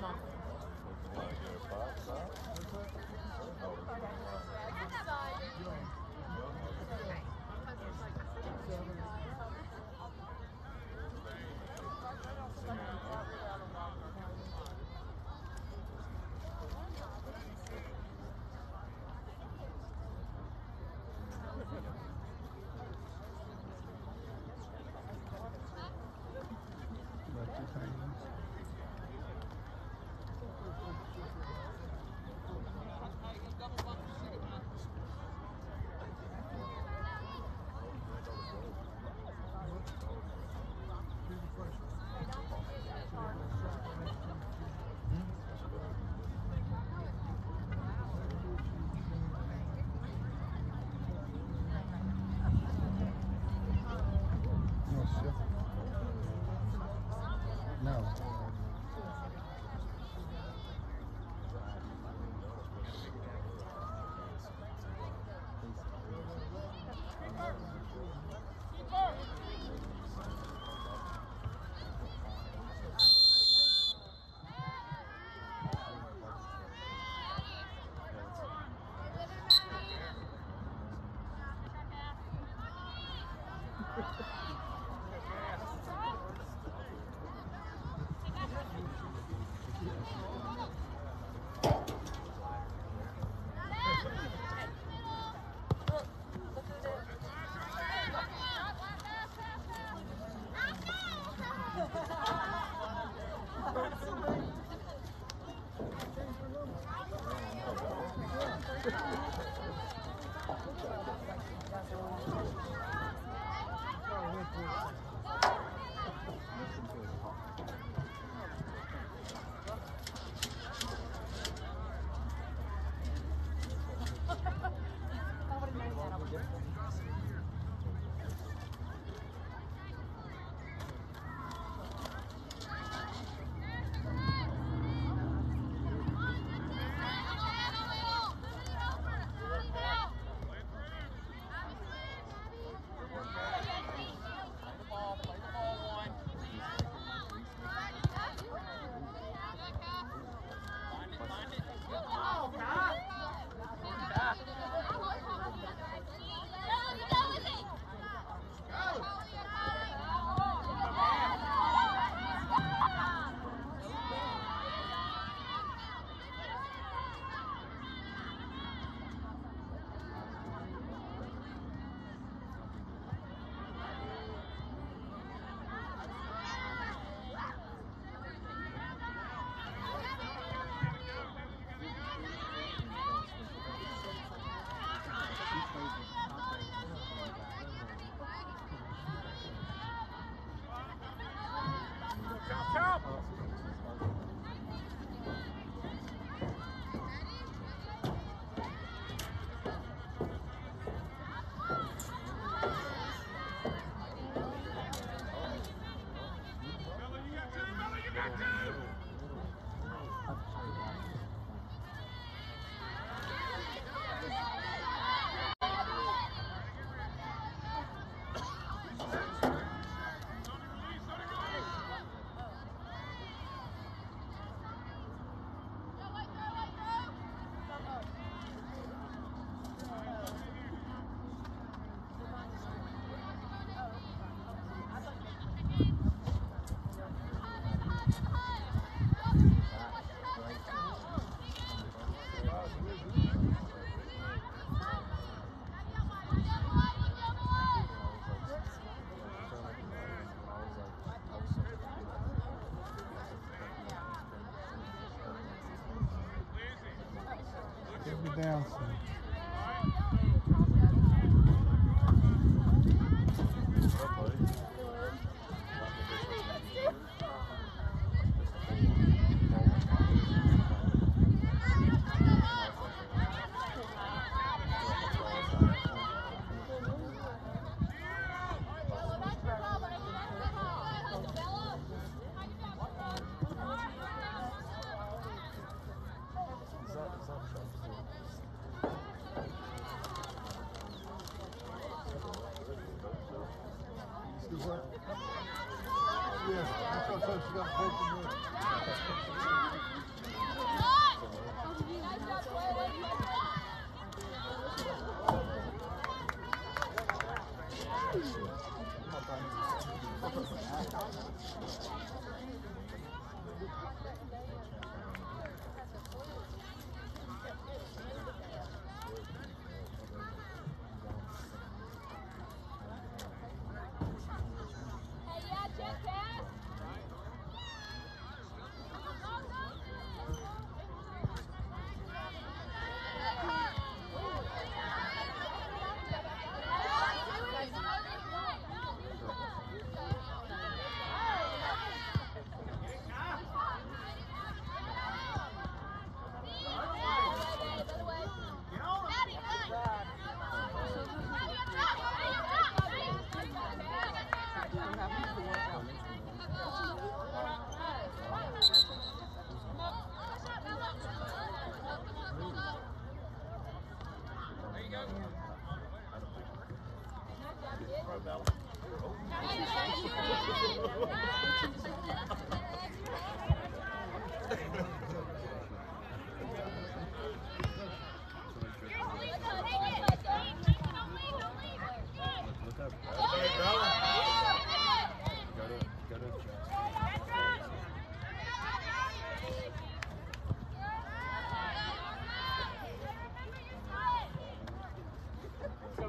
吗？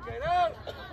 Get out!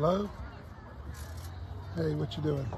Hello? Hey, what you doing?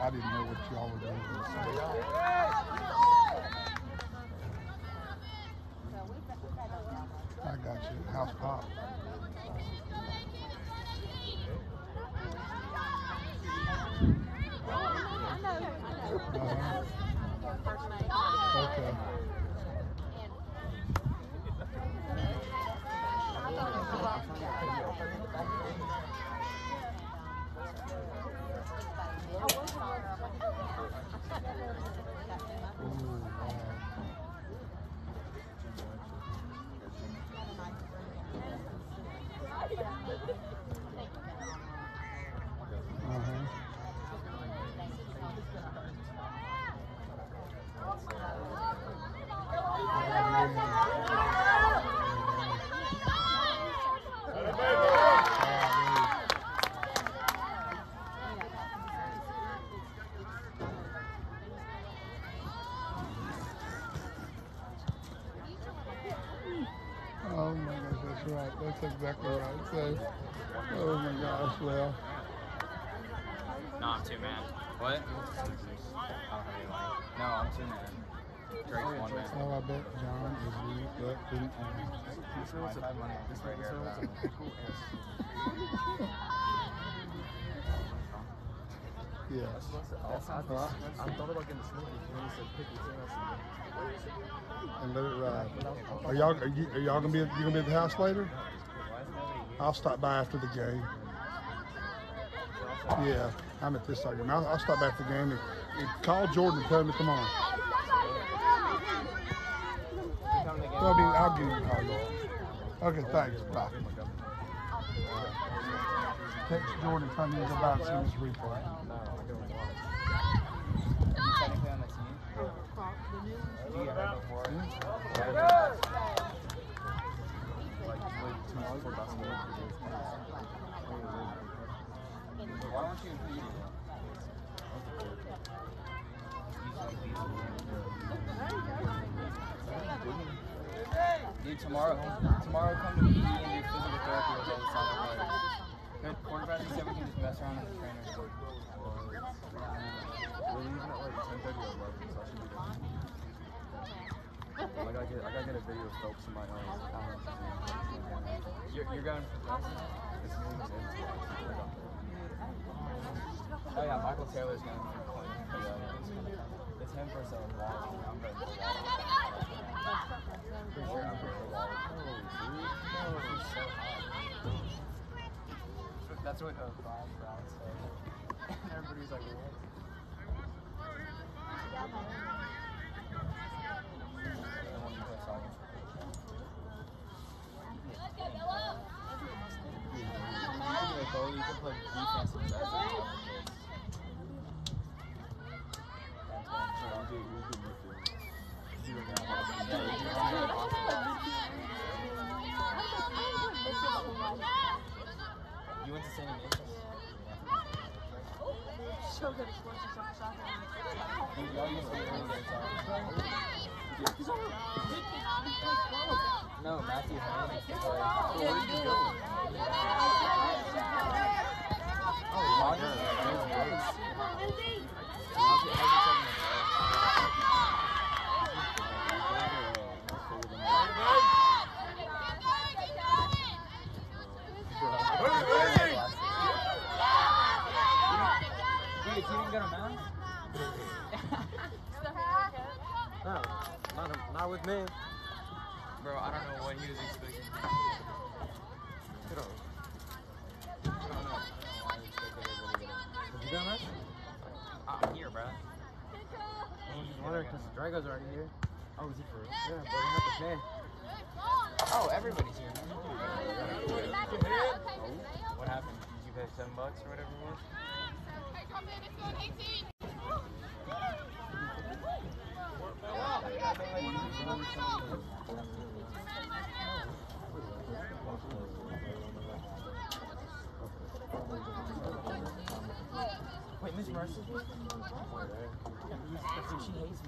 I didn't know what y'all were doing. I got you. House pop. Uh-huh. Okay. Ooh, wow. Uh-huh. Oh my gosh, that's right. That's exactly right. So, oh my gosh, well, No, I'm two man. What? No, I'm two man. Drake's one man. oh, I bet John is weak, but didn't ask. This was a money. This right here. Uh, yes. That? I thought about getting smoothies. You know, you said pick And let it ride. Are y'all are, you, are y'all gonna be you gonna be at the house later? I'll stop by after the game. Yeah, I'm at this side. I'll, I'll stop by after the game and, and call Jordan and tell him to come on. Well, I mean, I'll give you a call. Okay, thanks. Bye. Text Jordan and tell him to go by and see his replay. Technically Tomorrow, tomorrow come to me and. Good quarterback around. We're leaving at like 10:30 I gotta get, I gotta get a video of Phelps in my own. You're, you're going for this. Oh yeah, Michael Taylor's going to be uh, It's him versus Wall. For For sure, I'm for so. That's what uh, Brian Brown said. Everybody's like, what? 回头回头 Jeez.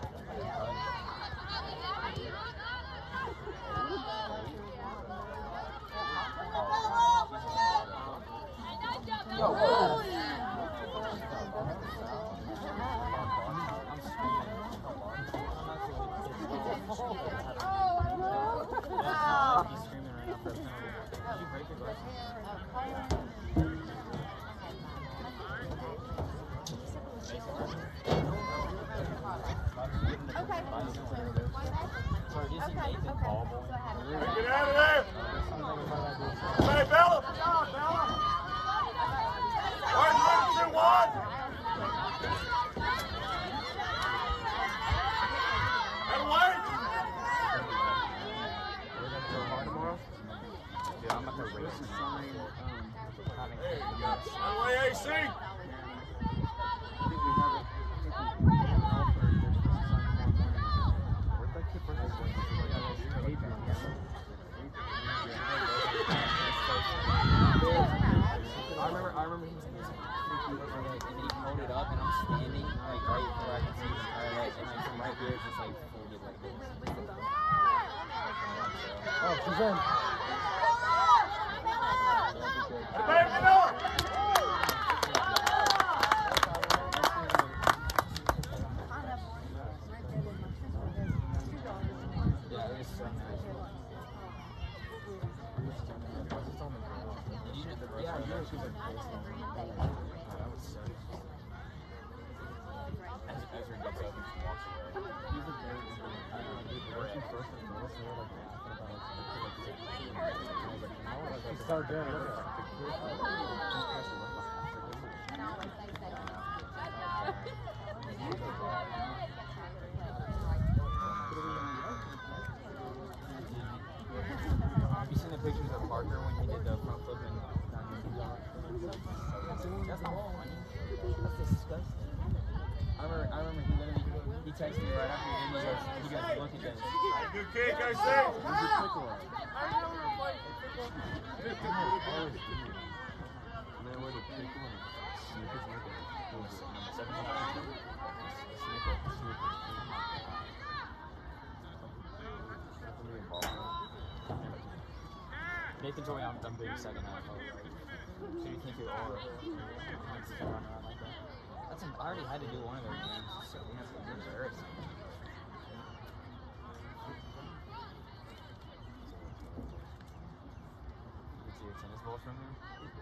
Okay. Okay. Okay. Get out of there! Nathan told me I'm, I'm big second half. I so you think you are? Makes you run around like that. That's I already had to do one of those games, so that's embarrassing. You can see your tennis ball from here.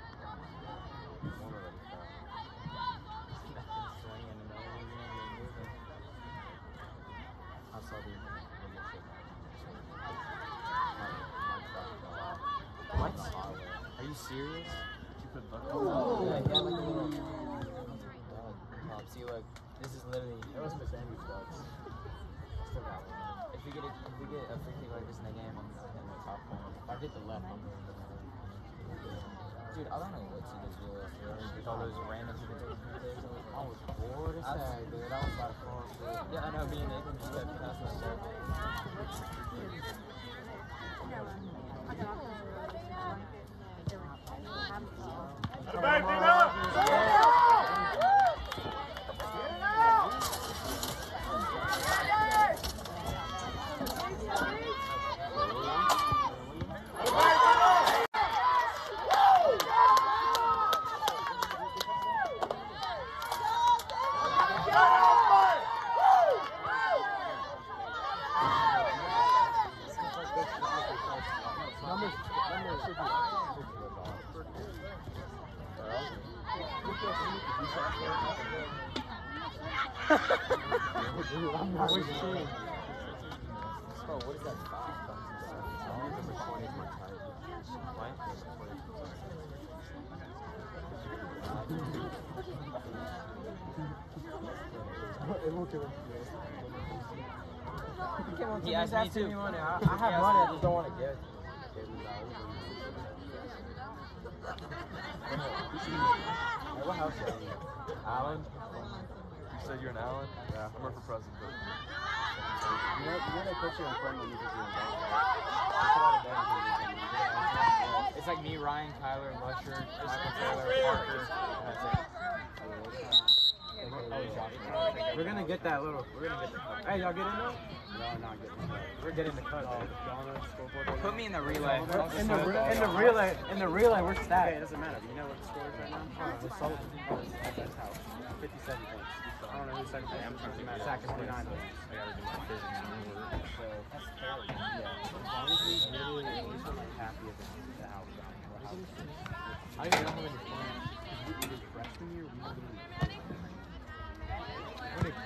Asked me too. I, I have money, I just don't want to give it. What house are you? Alan? You said you're an Alan? Yeah, I'm running for president. You know, you know that picture in front of you because you're in bed, right? Look at all the beds that you're in. It's like me, Ryan, Kyler, Lusher, Michael Taylor, Parker, and that's it. We're gonna get that little. We're gonna get the cut. Hey, y'all get in there? No, not getting the We're getting the cut. Put me in the relay. In the, re- in the relay, in the relay, we're stacked. Okay, it doesn't matter. You know what the score is right now? Oh, the. Oh, at Ben's house. 57 points. I don't know who's second. I'm trying to matter. Sack is 49 points. I gotta do my business. So, that's terrible. Yeah. As long as we literally at least win like the event, the house. The house. I don't know how many points. Either freshman year, we didn't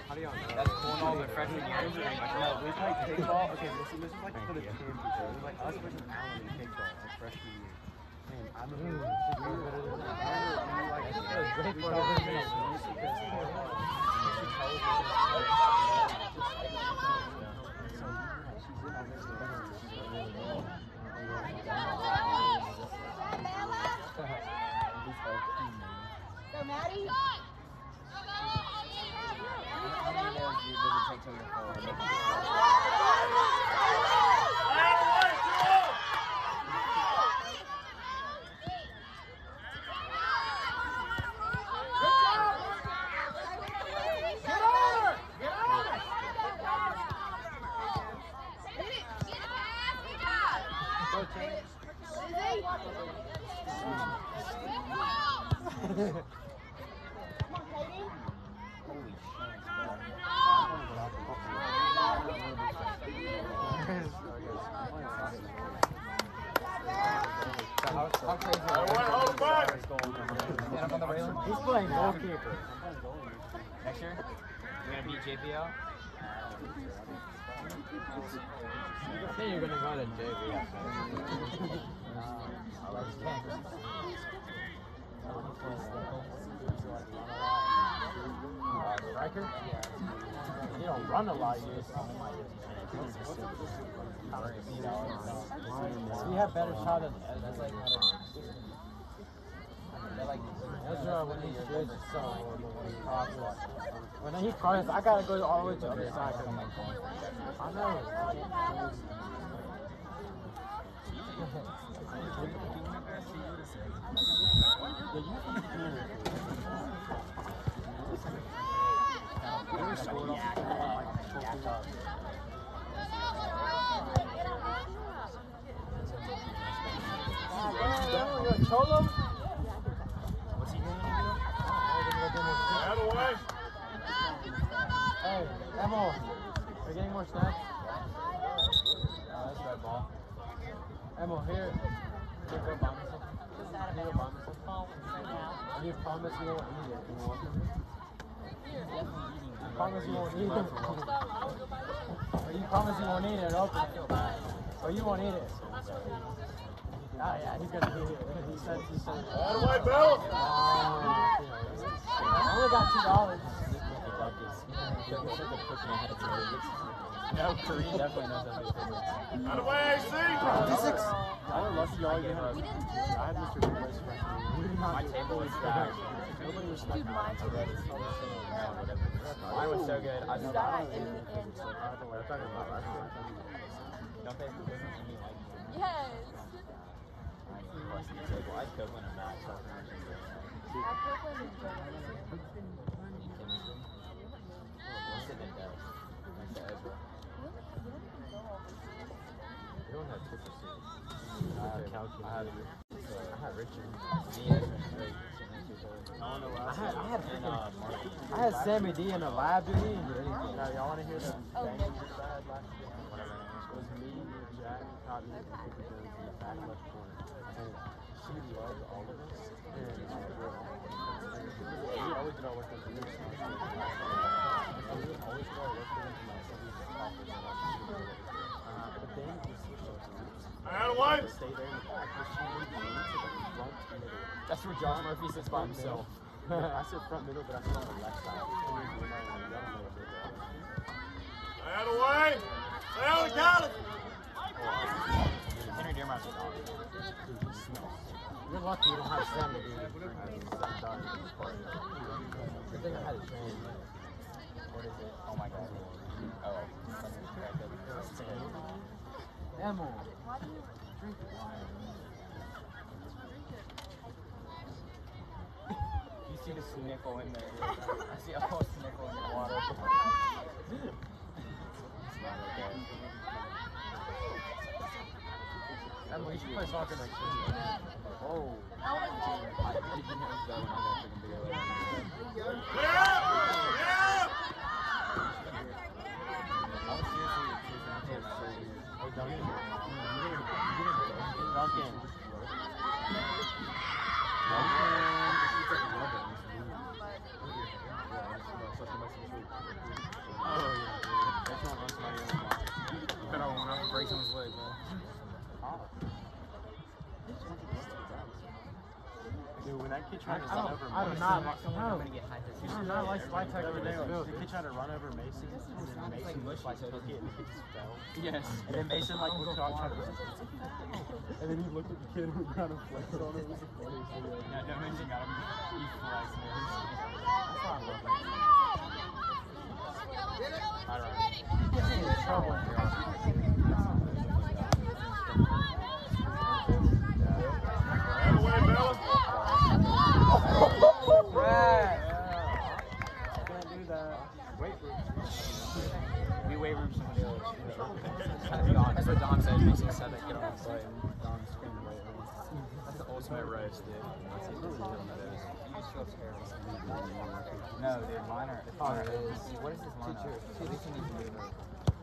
how do y'all know? Cornell, the freshman year. No, we played kickball. Okay, this, this is like for the. It was like us versus Allen in kickball, like freshman year. Man, I'm a we were better than that. I remember we like it was great for our business because she told us Go, Maddie. How many nails do you does it take to win a four? Holy shit, bro. How, how crazy is hold back. Stand up on the railing? He's playing goalkeeper. Next year? You're gonna beat JPL? I think you're gonna go to JV. run a lot of years. We have better shot than That's like Ezra. they're like Ezra, when he shoots, is so horrible when he crosses. Crosses, I gotta go all the way to the other side. I know. Yeah, you Never scored off the ball, like, Cholo? what's he doing? Out of the way. Hey, Emil, are you getting more snacks? Oh, that's red ball. Emil, here. Can you go buy me something? Can you go buy me something? And you promise you won't eat it. Can you walk with me? You promise you won't eat it. Or you promise you won't eat it and open it. Or you won't eat it. Oh yeah, he's gonna eat it. He said he said. Out of the way, Bill. Oh, I only got two dollars. No, Kareem definitely knows how to do Out of the way, AC. Physics. I would love to y'all even have. I had Mr. Goodway's freshman year. We did not My do table it. was stacked. Nobody was Dude, mine's already Mine was so good. I just That and, and don't they doesn't Amy like me? yes. I requested the table. I could win a match. so I think I should go. Our Kirkland is good. What's it that does? Next to Ezra. We don't have triple C. I had calculus. I had, I had Richard. Me, Ezra, and Drake. sit next to each other. I had, I had, And uh, Marty. I had Sammy D in the lab, dude. He didn't do anything. Now, y'all want to hear the Oh, bang yeah. group I had last year? Whatever her name It was me, Jack, Cotton, and Cooper Jones in the back left corner. And she loved all of us. And uh, we always did our work with the news. So we would always do our work with them. Uh, but then we switched our groups. Out of the way. To stay there in the back, but she moved me to the front middle. That's where Josh Murphy sits by himself. I said front middle, but I sit on the left side. And we were not on the other middle, but, uh, Out of the way. Stay on the counter. Henry Dearmont's a dog. You're lucky you don't have Sammy, dude. Some dog in this. I think I had a train. What is it? Oh my god. Oh. something. Emil, drink wine. See the snickle in there. I see a whole snickle in the water. It's not okay. Emil, you should play soccer next year. Oh. It that I. Yeah. I was seriously, seriously, I feel so weird. Hey, Duncan. Duncan. Oh, yeah. That's not on somebody else's line. You better want to break someone's leg, man. Dude, when that kid tried to I run don't- over I do Mason, not no, like someone I'm gonna get hyped at. you not like slide tackle. The kid tried to run over Mason, and then Mason mush like took it and the kid just fell. Yes. And then Mason like looked out, tried to and then he looked at the kid and kind of flexed on him. It was the funniest thing ever. Yeah, no mention got him. He flexed and everything. That's why I love that. I don't know. He gets in trouble in here. Out of the way, Bella. Can't do that. Wait for We waive room somebody else. Get on the and screamed away. That's the ultimate roast, dude. That's. No, dude, mine are. Oh, what is this line?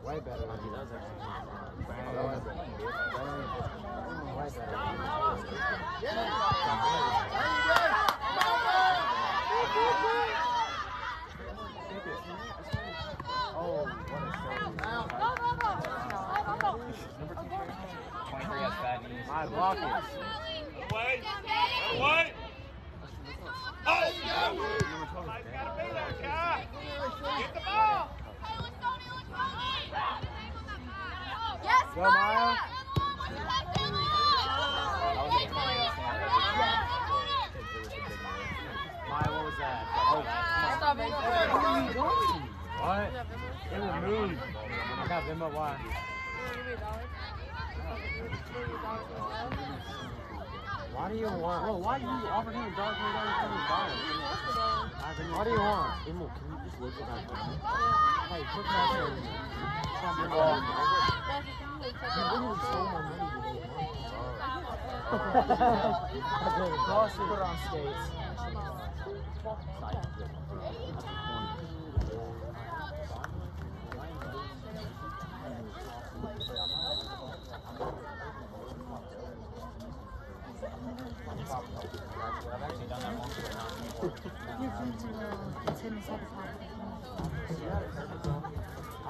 Way better than. Way better. Oh, what a save. Go, go, go. Go, go, go. 23 has bad knees. My block is. Away. Away. Oh, you gotta be there, Kai. Get the ball. Go, Maya. Maya, what was that? Oh, what? It will move. I got Venmo. Why? Why do you want? Well, why do you offer him a dog when you don't have any dollars? What do you want? Emil, can you just look at that? Hey, put that there. Stop your dog. You literally stole my money today. Boss, put it on skates. I've actually done that once but not anymore.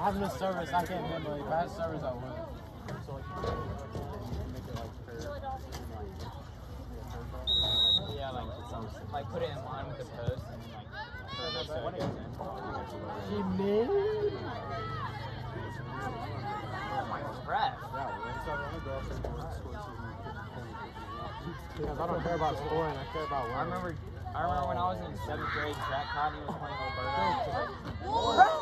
I have no service. I can't remember. If I had service, I would. So like, make it like fair. Yeah, like, like put it in line with the post and then like curve so it goes in. She made. Oh my breath. Because I don't care about scoring. I care about winning. I remember I remember when I was in seventh grade, Jack Cotney was playing Alberta.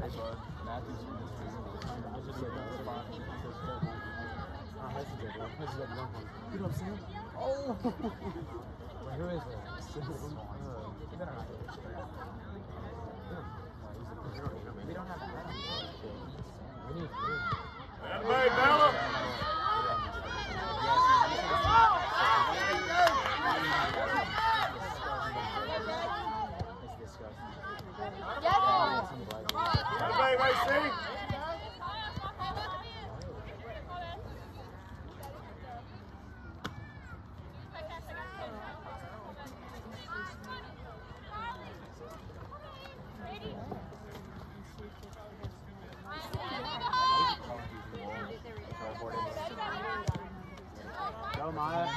Hey bud, Matthew's in this You know what I'm saying? Oh! Wait, who is it? He better not get it. We don't have that. We need food. It's disgusting. Go, Maya.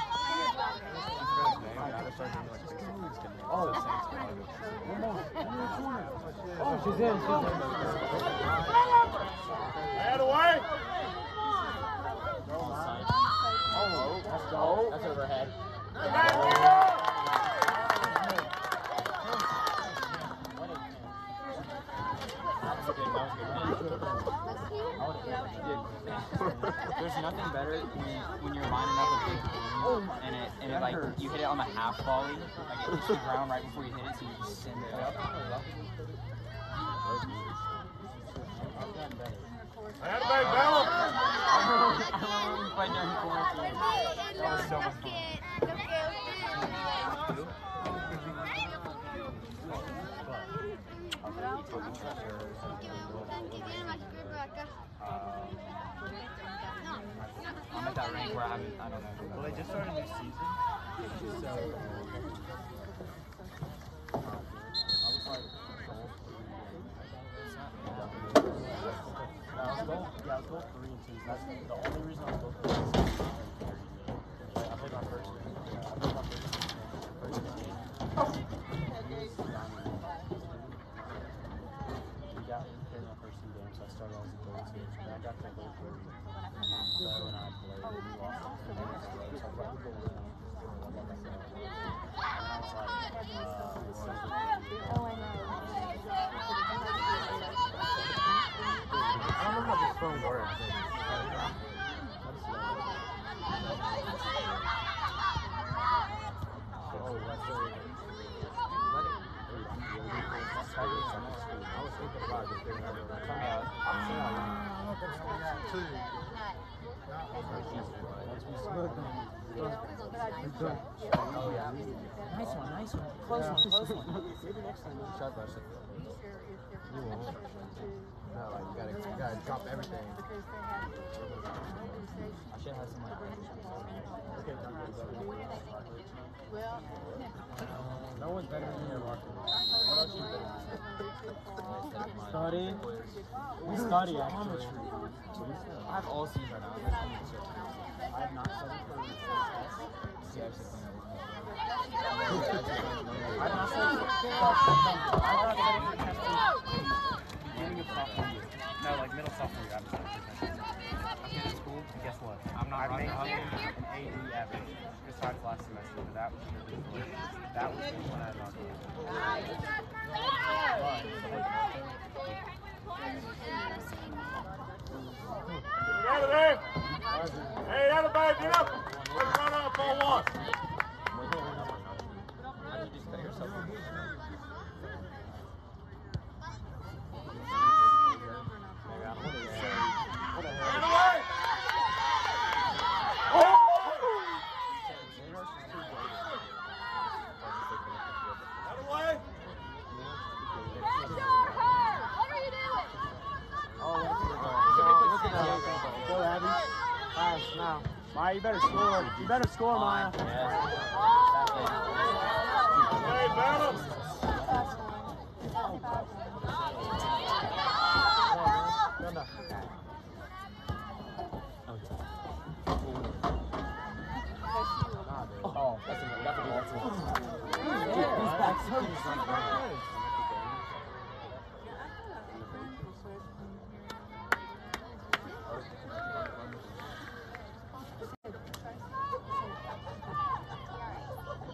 Oh, one more. Oh, she's in. She's in. Oh, let's go. That's overhead. That was a good, that was a good hit. I would've hit it. There's nothing better when, when you're lining up a big game and it and it like you hit it on the half volley, like it hits the ground right before you hit it, so you just send it up. I remember we played during quarantine. That was so much fun. I'm at that rank where I haven't, I don't know. Well, they just started a new season. So. I was goal, yeah, I was goal three and two. That's the, the only reason I was goal three. is because I played my first game. Yeah, I played my first game. First game. We got we played my first two games, so I started as a goal two. Then I got to goal three. So and I played, and we lost like two games in a row. So I brought the goal in. And I was like, uh, this is I don't know how this phone works. Oh, that's a. Let it. I was thinking about it. If they never come out. Nice one, nice one. Close one, close one. Maybe next time. Shot that shit. You won't. No, like you gotta, you gotta drop everything. I should have some like No one's better than you, Rocky. What else you do? Study. We study actually. I have all C's right now. No, like middle sophomore year. I haven't studied for. I'm in school, guess what? I'm not I maintained an AD average besides last semester, but that was because that was when I was out! Hey, everybody, get up! Let's run off on one. How did you just cut yourself? Get away! Get away! Go, Abby. Pass now. Maya, you better score. You better score, Maya. Hey, battle! Oh, that's a, that's a good that's a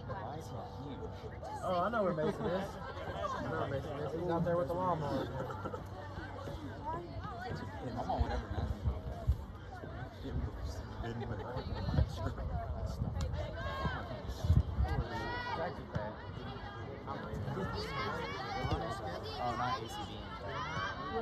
Why is he huge? Oh, I know where Mason is. I know where. He's out there with the lawnmower. I'm on whatever, man. Oh, not ACB.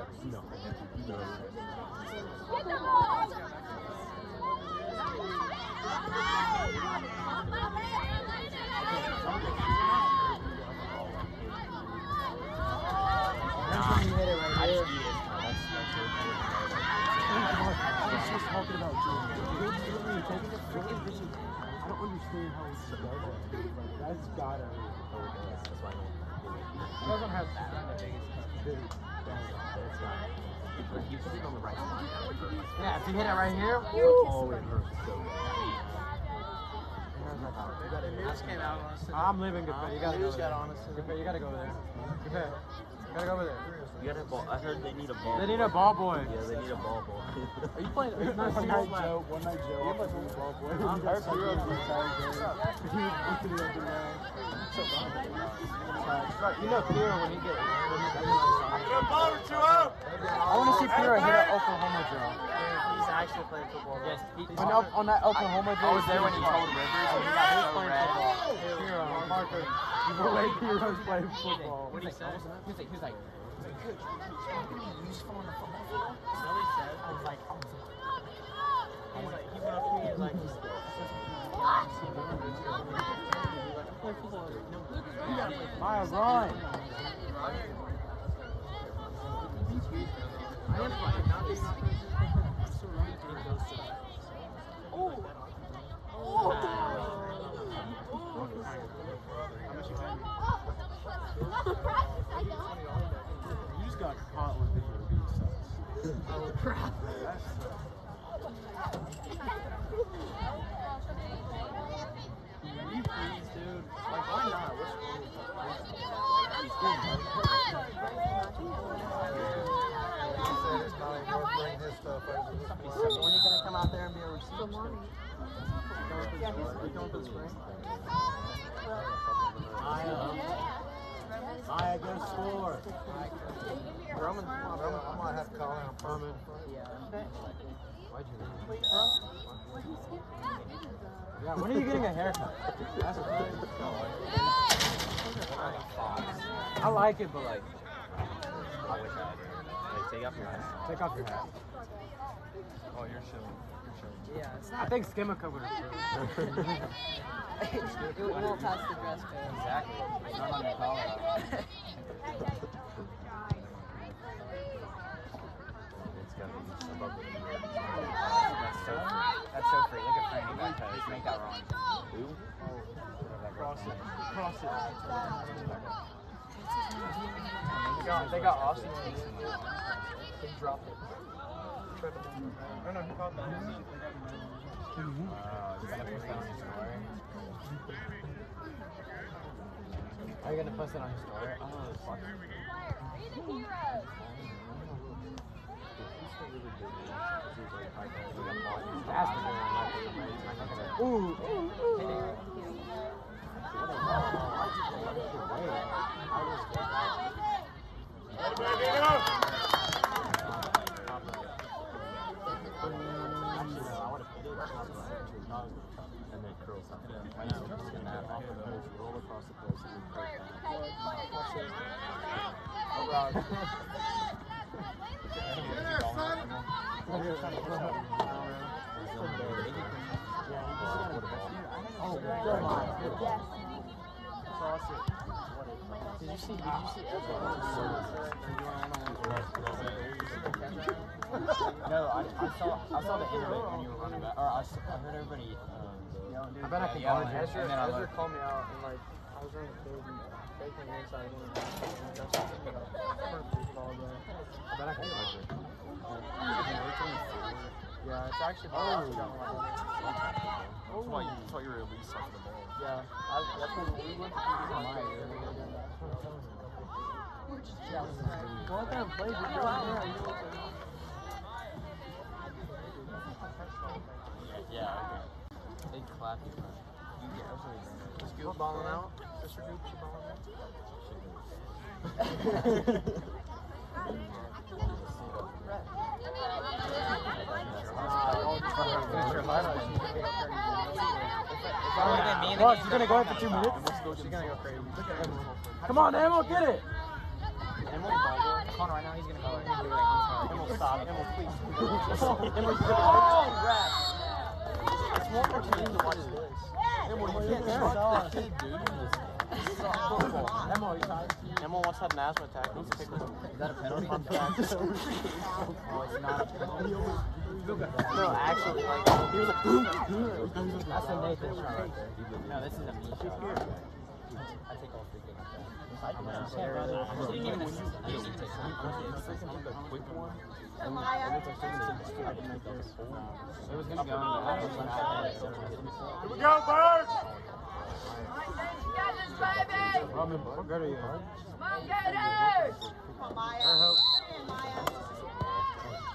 Mention you hit it right I here. just eat it. That's, that's it. I was just talking about Jordan. Jordan, Jordan, you're taking it. Jordan, this is. I don't understand how it's so bad. Like, that's gotta. That's why I don't. It doesn't have that big. You put it on the right side. Yeah, if you hit it right here. Oh, it hurts so bad. I'm leaving good You gotta go there. Good you gotta go there. Good You gotta go over there. You got a ball. I heard they need a ball. They need a ball boy. Yeah, they need a ball boy. Are you playing? One night Joe. One night Joe. You must be a ball boy. I'm hurt. You're the entire game. He was looking at the man. You know Pierre when he get. When he gets Get a ball or two out! I want to see Pierre hit an Oklahoma drill. He's actually playing football. Yes, he, When up on that Oklahoma drill. I was there when he told Rivers and he got He's so playing red. football. Pierre, Marker. You were way Pierre's playing football. What did he say? He he was like, he was like, coach, coach, you're gonna be useful on the football field. You know what he said? I was like, I was like, he like, went up to me and like, he's Maya, run. Oh. You sus. Oh crap. You please, dude. Like, why not? What's Bring his stuff over. When you gonna come out there and be a receiver? Yeah, he's going for the spring. Maya. Maya, go score. Drummond, Drummond, I might have to call him. Herman. Why'd you leave? Yeah, when are you getting a haircut? That's a I like it, but like, I wish I had. Take off your hat. take off your hat. Oh, you're chilling. Yeah, it's I think Skimmico would have. it won't pass the dress code. Exactly. It's not on your collar. It's gotta be above the. That's so free. That's so free. Look at Franny back toes. Make that wrong. Who? Cross it. Cross it. They got, they got Austin. He dropped it. I don't know who caught that. Uh, post that story. Are you gonna post it on your story? Oh, fuck. Ooh. Ooh. Everybody get up. And then curls up. I know. Just gonna have off the nose, roll across the place, and then curl down. Oh, God. Oh, Did you see? Did you see Ezra? No, I, I saw I saw the end of it when you were running back. Or I, I heard everybody. Um, I bet I can call yeah, Ezra. and Ezra called me out and like I was running third and faking the inside in. I bet I can call Ezra. Yeah, it's actually. Oh. That's why you, that's why you were at least off the ball. Yeah, I, that's when we went to year. Go and do it. Yeah. They clap you, man. You get absolutely go balling out. Sister Goop, she balling out. Plus, She's gonna go for two minutes. She's gonna go crazy. Come on, Emil, get it. Emil Baldwin, Connor, right now he's gonna go. Like, Emil, stop. Emil, please. Emil, Oh, It's one more time to watch this. Emil, you can't trust the kid, dude. Emil, you tired? Emil once had an asthma attack. He's sick Is that a penalty? oh, it's not a penalty. No, actually, like, he was like, That's a Nathan shot right there. No, this is a me shot. I take all free kicks. I didn't even assist. I didn't even take Quick one. I didn't make this. It was gonna go in the I Here we go, Bird. Robin, what good are? Come on, Maya. Her hope. Come in, Maya.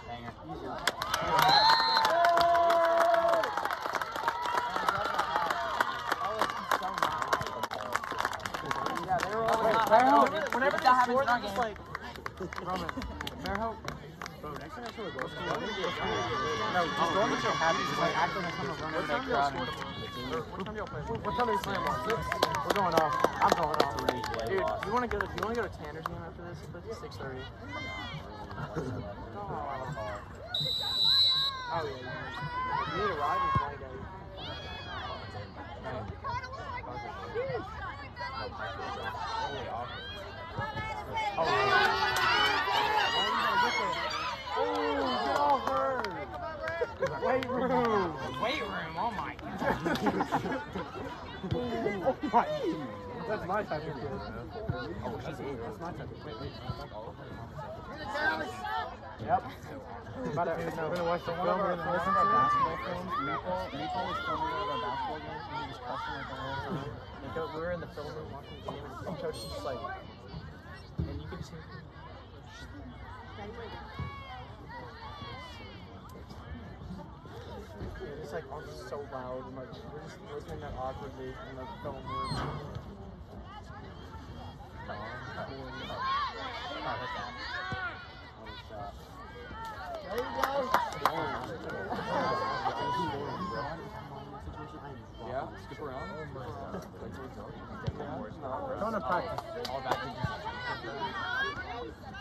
Banger. They were all Wait, like, Bear Hope, whenever, that they happens score, in they're just like, Roman, Bear Hope. Bro, next time I show a goal, no, just go into so happy, just like act like I'm coming run over that crowd. What time y'all play? What time are you playing? Six? We're going off. I'm going off. Dude, you want to go to? You want to go to Tanner's game after this? It's six thirty. Oh yeah. You need a ride with my guy. Oh, get off her! Weight room! Weight room, oh my oh That's my type of kid. Oh, that's, that's my type of kid. Yep. About to, we're gonna watch the film, we're gonna listen to basketball Meeple was filming of our basketball games and was the time. We were in the film room watching the game, and the coach is just like, and you can see. It's like all just so loud, and like we're just listening that awkwardly in the film room. Yeah, skip around. Going to practice. All back to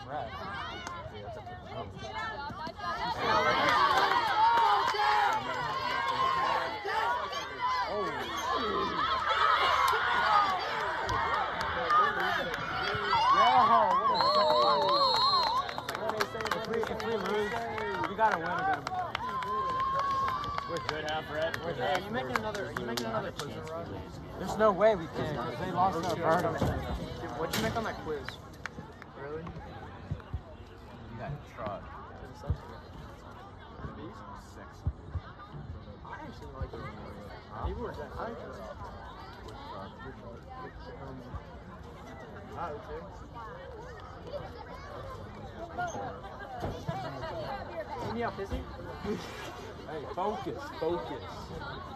Right. Yeah, that's up to- oh. Gotta win again. We're good, huh, Brett? We're Hey, are you making another? Are you making another quiz run? There's no way we can, because they lost their burden. Dude, what'd you make on that quiz? Really? You got trot. Six. I actually like it. You were just, I like it. Um, I would too. Me out busy? Hey, focus, focus,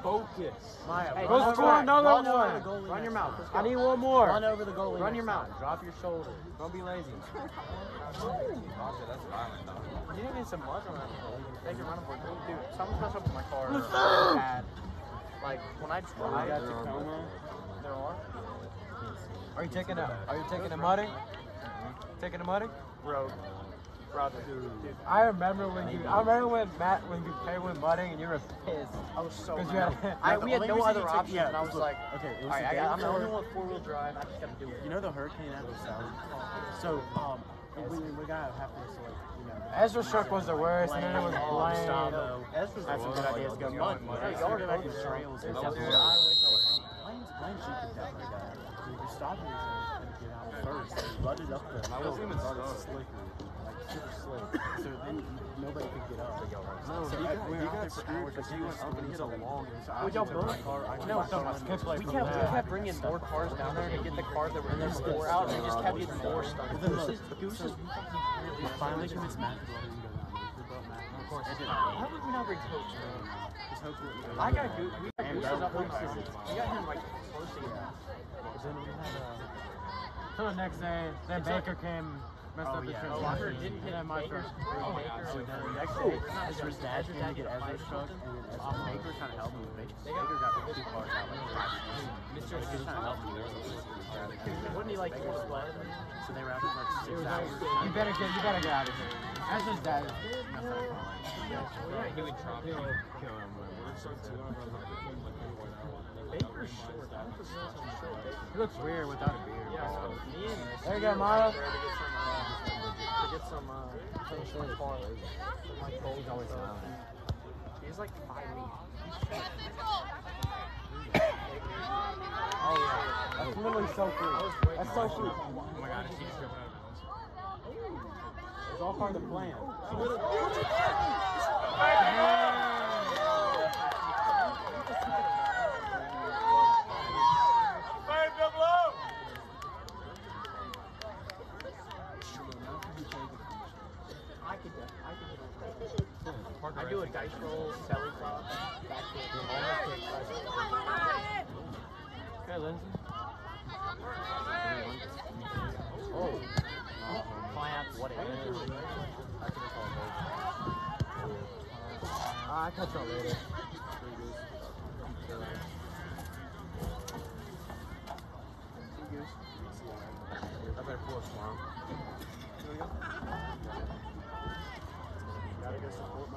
focus. Maya, Hey, run go over- score another run over one. the goalie Run your mouth. Let's go. I need one more. Run over the goalie. Run next your time. mouth. Drop your shoulder. Don't be lazy. You didn't need some mud on that. Thank you, running board. Dude, something's messed up with my car. or pad. Like when I drive got Tacoma. there are Are you taking a Are you taking a mudding? Mm-hmm. Taking a mudding? road. Brother, dude. I remember when you. I remember when Matt when you played with mudding and you were pissed. I was so 'Cause you had- I, we had no other option, took- yeah, and I was look, like, okay, it was all right, the I day got, I'm the only before- one with four wheel drive. I just gotta do it. You know the hurricane that was south? So, um, we, we gotta have this, like, you know. Ezra Shook was the worst, and then it was Blaine, Blaine. Gustavo. Ezra's Had some good ideas. Go mud. Hey, y'all are back both in trails. and Dude, stuff. I wish Blaine's, Blaine's should get that like that. Dude, Gustavo was gonna get out first. He rutted up there. My little started slicker, like super slick. So then nobody could get up. No, so he got, we were out there for hours. Went up and hit a long. So y'all took my car. I No, took my car. Skip like We kept, we kept bringing more cars down there to get the cars that were in there before out, and we just kept getting more then look, Goose is we finally convinced Matt to let him go down there. We brought Matt. Of course, it didn't Why would we not bring Coach? His hopes were- you know, I got Goose. We got Goose up on was- We got him like close to out. Then we had, uh, So the next day, then Baker came, messed Oh, up the yeah. transition. Oh, didn't hit then my Baker. first. Oh, Baker. So then the next day, Ezra's dad came to get Ezra's truck, and Baker kind of helped him. Baker, Baker got the two cars out like five minutes. Mr. Just kind of helped him. Wouldn't he like force play? So they were out there for like six was hours. like, you better get, you better get out of here. Ezra's dad. He would drop him. Baker's short. He looks weird without a beard. Yeah, so me and There you go, Milo. To get some, uh, to get some, uh, car. Like, Cole's always around. He's like five eight. Oh yeah. That's literally so free. That's so free. Oh my god, he just out of bounds. It's all part of the plan. Hey, Bill Blow! I could do I could do I do a dice roll, celly flop, back kick, almost kick, right. Okay, Lindsay. Oh. Clamp, whatever. Ah, I catch y'all later. I better pull it tomorrow. Gotta go support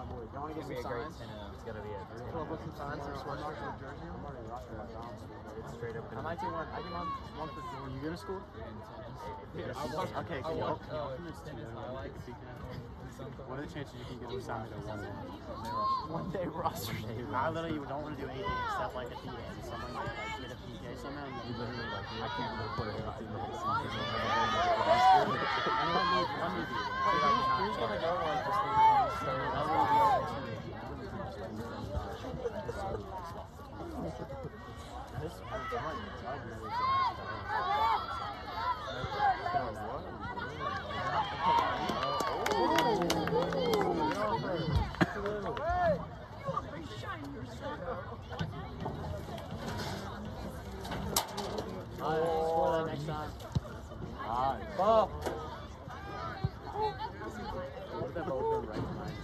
my boy. Y'all wanna get some gonna be a great signs? Uh, it's gonna be a Pull up with uh, some signs and a sweatshirt and jersey. I'm already rocking my Dom It's straight up I might do one. I can run one for Jordan. You gonna school? score? Okay, can you open this too? Take a peek at it. What are the chances you can get inside of one one day roster? I literally don't want to do anything except like at the end, someone like, like get a PK somehow. You literally like I can't report it. And let me let me do it. Who's gonna go like this thing? This Alright, score that next time. Alright. Ball. What if that ball go right behind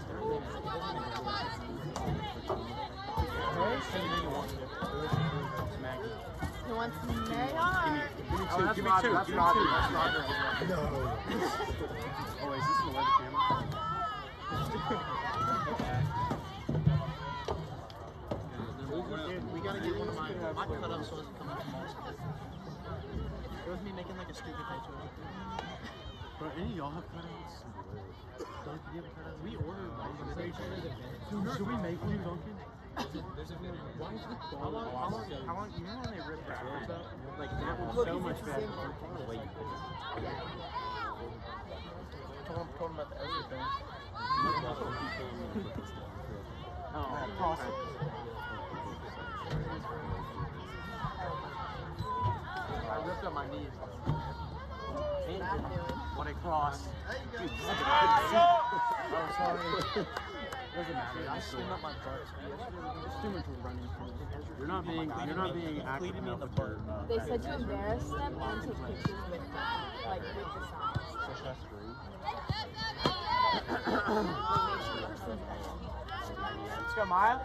Maggie. Who wants to marry Give me, give me two. give me two. Give me two. No. Oh, wait, is this the way the camera? We gotta get one of my my cut cutups wasn't coming from It was me making like a stupid with. Bro, any of y'all have cutouts? Duncan, you have a cutout? We ordered like, Should we make one, Duncan? How long, how long, how long, you know when they rip backwards up? Like, that was so much better. Wait, Told him, told him about the Ezra thing. Oh, awesome. I ripped up my knees. What a cross. Dude, oh, sorry. Doesn't matter. I skimmed up my butt. It's too much running. You're not being, you're not being active enough with your, They said to embarrass them and take pictures with them, like with the signs. Let's go, Maya.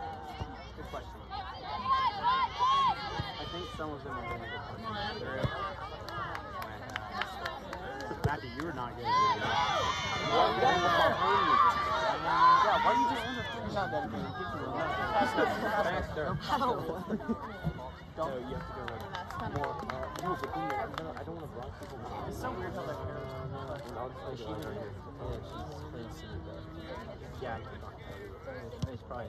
Good question. I think some of them are going to get questions. Matthew, you were not good. Yeah, why you just on the phone? Not that good. Faster. Don't. No, you have to go like That's kind more. Uh, no, but then I don't, I don't want to block people. It's so weird how like. I'll just play the here. Yeah, she's playing Senegal. Yeah, it's probably.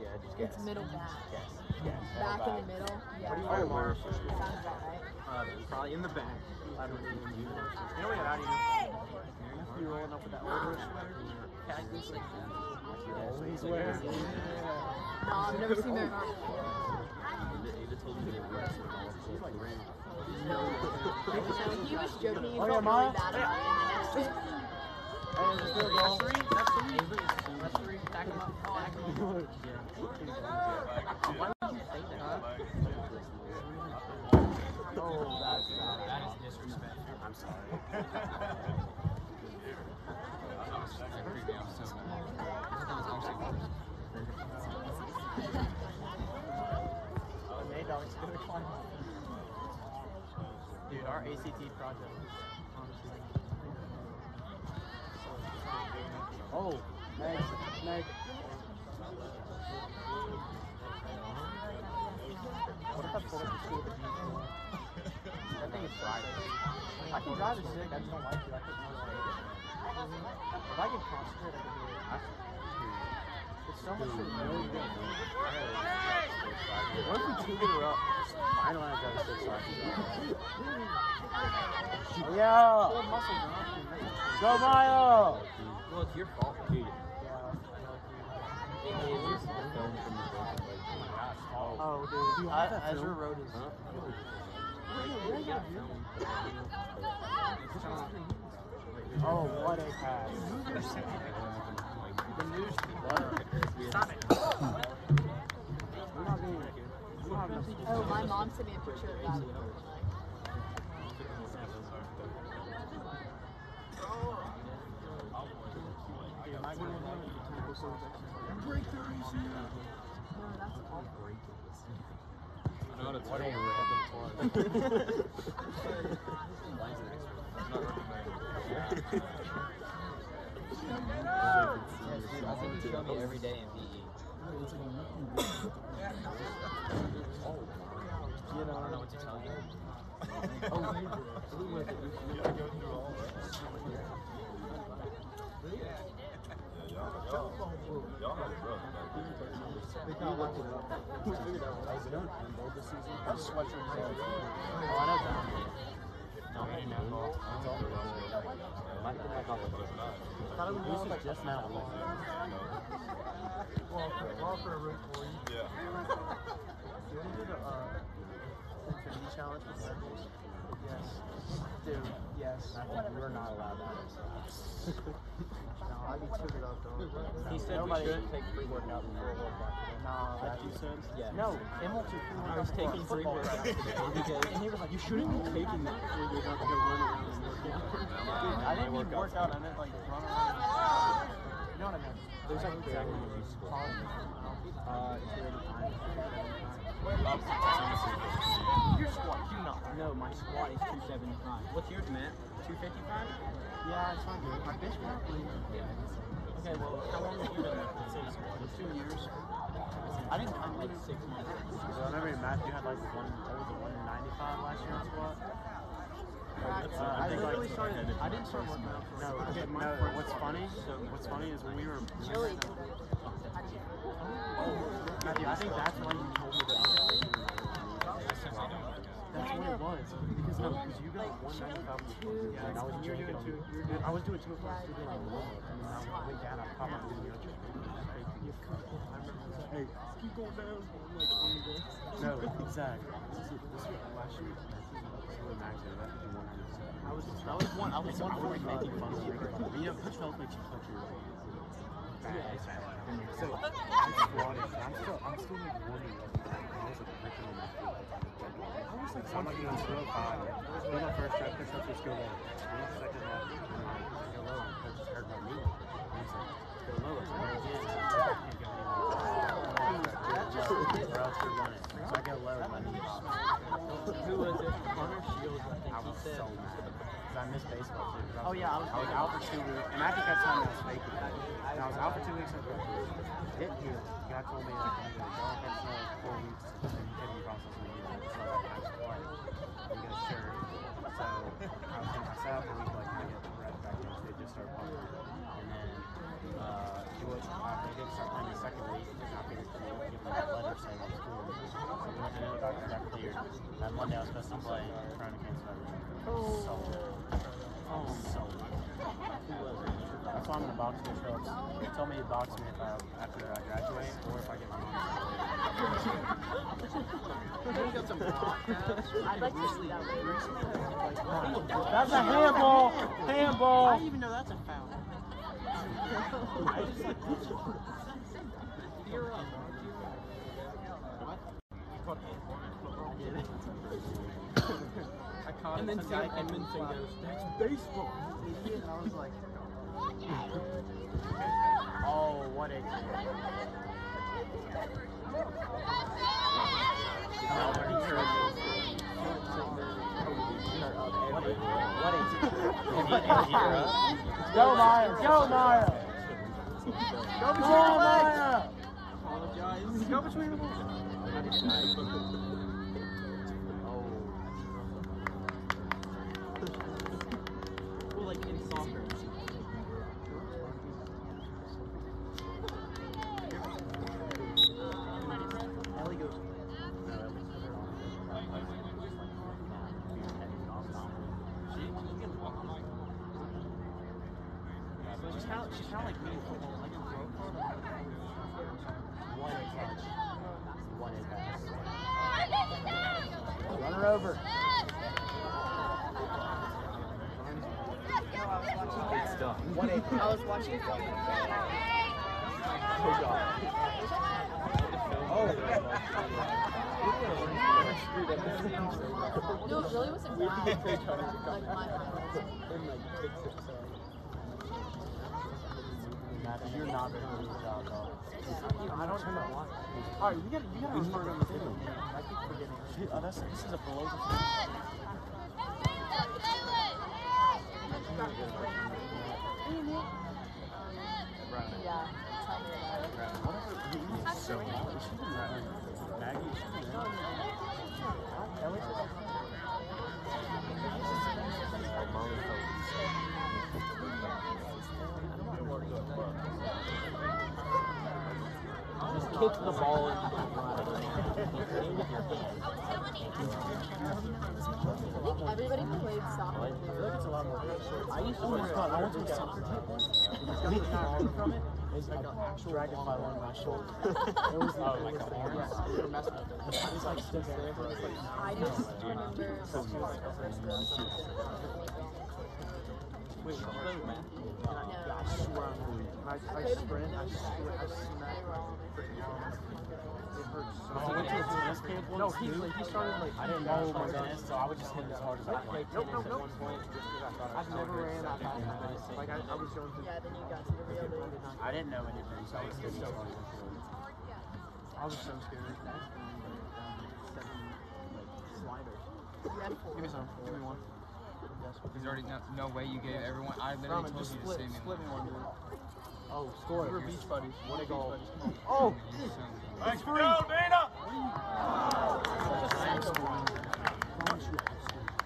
Yeah, just guess. it's middle back. Yes. Yes. Back in the middle. Yeah. What do you wear, Mara? Sounds about right. Uh, probably in the back. I don't know. You know we have out here. You rolling up with that old sweater? Khakis? Like, always wear. No, I've never seen that. Ran. He was joking. He Oh, yeah, really Maya? bad about it. Hey, is this goal? That's three. That's three. That's three. Back him up. Back him up. Why would you say that? Oh, that's bad. That is disrespectful. I'm sorry. The May dog's gonna climb. Dude, our ACT project. honestly. Oh, Meg, Meg. What if I pull up the school to I think it's I can drive a stick, I just don't like to. I couldn't really it. If I can concentrate, I can do it. It's so much to really good. What if we two get her up? I don't want to drive a stick, so I can drive. Yeah! Pull muscle, bro. Go, Maya! Well, it's your fault, dude. Yeah. It is your film from the broken leg. Oh, dude. I, Ezra wrote his. Oh, what a pass. Stop it. We're not being. We don't have enough Oh, my mom sent me a picture of that. Break their ACL. No, that's awful. What a I think you show me every day in PE. You know, I don't know what to tell you. They can look it up. We figured out what I was doing. Handball this season. That's sweatshirt. Oh, I know that. No, I didn't. Might have been like off the book. I thought it was just now. Walker, Walker, root for you. Yeah. You want to do the uh, infinity challenge with Yes. Dude, yes. You are not allowed that. no, I be tutored up though. He said Nobody- we shouldn't take pre-workout before a workout. No, you said? Yeah. No, Emil I was taking today because And he was like, you shouldn't be taking that before you're about to go run around and work out. Dude, I didn't mean work out, I meant like run around. You know what I meant? there's like exactly what you score. Uh, time. Your squat, you not. No, my squat is 275. What's yours, Matt? 255? Yeah, it's not good. My bench press, Okay, well, how long have you been at the squat? two years. I didn't, I'm Like like six months. So I remember Matthew had like one, what was it, 195 last year on squat? practice. Uh, I literally literally started. I didn't start working out for no. Okay, no. What's funny? What's funny is when we were. Chili. Matthew, I think that's why you told me that. That's what it was. Because no, because you got one ninety five. Yeah, and I was doing two. I was doing two o'clock two days in a row, and then I went down. I popped my video. Hey, keep going down. I'm like, on the go. No, exactly. This is this is last year. This is what Max did. That was one ninety seven. I was I was one. I was one for making fun of you. You know, Coach Phelps makes you punch your. So I'm squatting. and I'm still I'm still like warming up. I was like ripping on my feet. I was like I'm like, somebody on 205. Then my first rep, push up to go low. Then my second rep, I'm like, go low. And coach just hurt my knee. And he's like, go lower. So I go again. I can't go any lower. Or else you're running. So I go low and my knee pops. Who was it? Connor Shields. I think I he was said. so mad. Because I missed baseball too. I oh, was, oh yeah, I was, I was out for two weeks, and I think that's time I was faking it. And I was out for two weeks and didn't heal. God told me like, I'm gonna go up and four weeks and process and heal. So I was like, I should play. And he goes, sure. So I was thinking, I sat out for a week, like, can I get right back in? So they just started pumping. And then uh, he was, I they did start playing the second week, and I figured they would give me that letter saying I was cool. So we went to the doctor, got cleared. And Monday I was supposed to play, trying to cancel everything. So Oh, so That's why I'm gonna box. He told me he'd box me if I after I graduate or if I get my I'd like to see that one. That's a handball. I Handball. didn't even know that's a foul. I caught And it. then Some guy Sam came in and Edmonds goes, That's baseball. And I was like, oh, what a Go, Maya. Go, Maya. Go between the legs. Go between the legs. Well, like in soccer. Ellie goes. She's kind of, she's kind of like me in. Like in throw club, one touch, one pass. Run her over. One eight. I was watching oh, No, it really wasn't bad. like my highlights. Matthew, you're not very good at your job, dog. I don't turn that one. All right, you gotta, you gotta refer to this video. I keep forgetting. Shit, oh, that's, this is a below the Yeah, tell me about it. Whatever. He is so been running? Maggie, is she been running? Ellie? Just kick the ball and you can run. Aim with your hand. I think everybody played soccer. I feel like it's a lot more. I used to almost thought I went to a soccer camp once. and The thing that I remember from it is like an actual dragonfly on my shoulder. It was oh, like a horn. Yeah, it was like stood there. It was like, I just remember Wait, you play with Matt? No, I swear I'm going. I, I sprint, I swear, I smack my freaking arm. It hurts so much. He went to a tennis camp once. No, he, like, he started like, I didn't know oh my tennis, so I would just hit it as hard as I could. Nope, nope, nope. I've never ran that fast. Like, I, I was going to. Yeah, then you got to the real league. I didn't know anything, so I was hitting so hard. I was so scared. Um, seven, like, sliders. You had four. Give me some. Give me one. There's already no, no way you gave everyone. I literally Norman, told you to split, save me. split me one, dude. Oh, Score. We were beach buddies. What a goal. Oh. Let's go, Dana!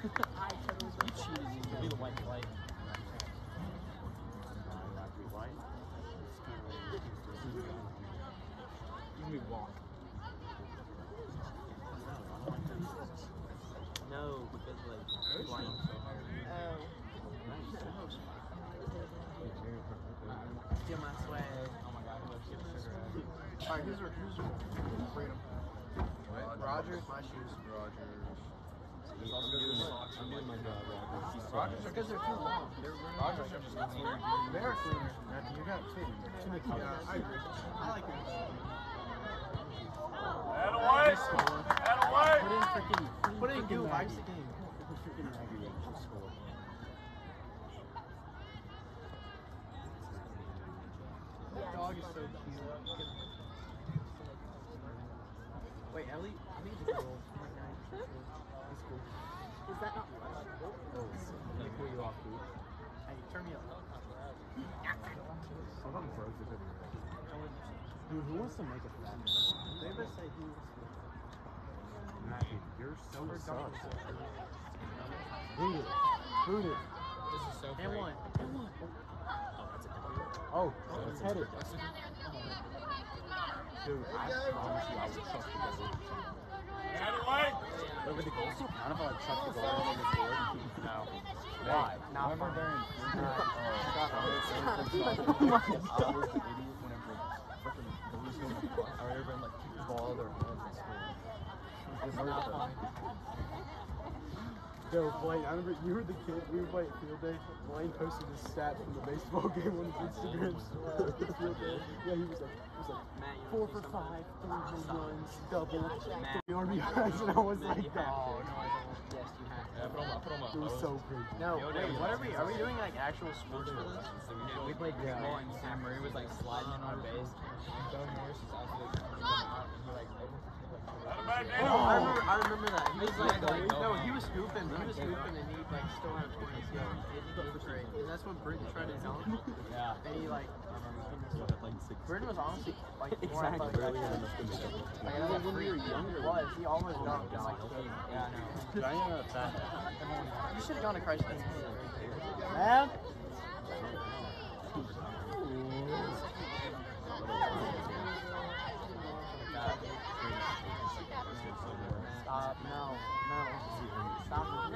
You cheat. Oh. Steal my swag. Oh my god, I love sugar. All right, who's our who's our freedom? Rogers, my shoes. I'm doing my job, Roger. Rogers because they're too long. They're really Rogers are just cleaner. They are cleaner. Matthew, you got two. Too many yeah, I agree. I like it. Out away. Out away. Put in freaking. Put in Gil likes the game. Freaking Maggie should score. Dog is so cute. Wait, Ellie, I made the goal. He's cool. Is that not Oh, can I pull you off, dude? Hey, turn me up. Someone broke the video. Dude, who wants to make a fat? They ever say who wants to Matthew, you're so sucks. Boot it. Boot it. This is so And one. And one. Oh, Let's head it. dude, I promise you, I would chuck the goal. Out away. Wait, with the goal still count if I like chuck the goal and it's scored? No. Why? Not Remember fun. during Stop. I was their hands and Yo, Blaine, I remember you were the kid. We were playing field day. Blaine posted his stats from the baseball game on his Instagram story. field day. Yeah, he was like, he was like four for five, three ah, home runs, double, three RBIs, and I was like that. Oh, no, I don't. Yes, you have. Yeah, put on my, put on. It was so crazy. No, Yo, wait, what are we? Are we doing like actual sports for this? Yeah, We played baseball and Sam Murray was like sliding in on base. And Bo Norris is out there coming out and he like Oh, I remember, that. He was like, no, he was hooping. He was hooping, and he like still had a torn ACL. Was great, and that's when Britton tried to dunk. Yeah. And he like, was honestly like more Exactly. when we were younger, he almost like, Yeah, I know. You should have gone to Christ. Man. Stop. No. No.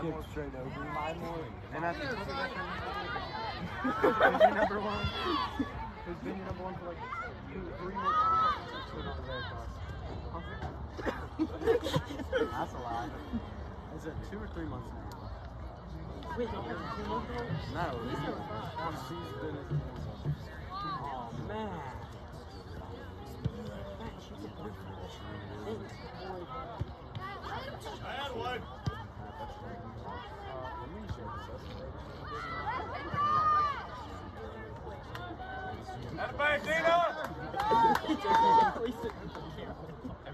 got like five more straight over, five more, and that's who's your number one? Who's been your number one for like two, three more? That's a lot. Is it two or three months now? Wait, no, two months ago? No, she's been. Oh man. Out away. Out of bag, Dino.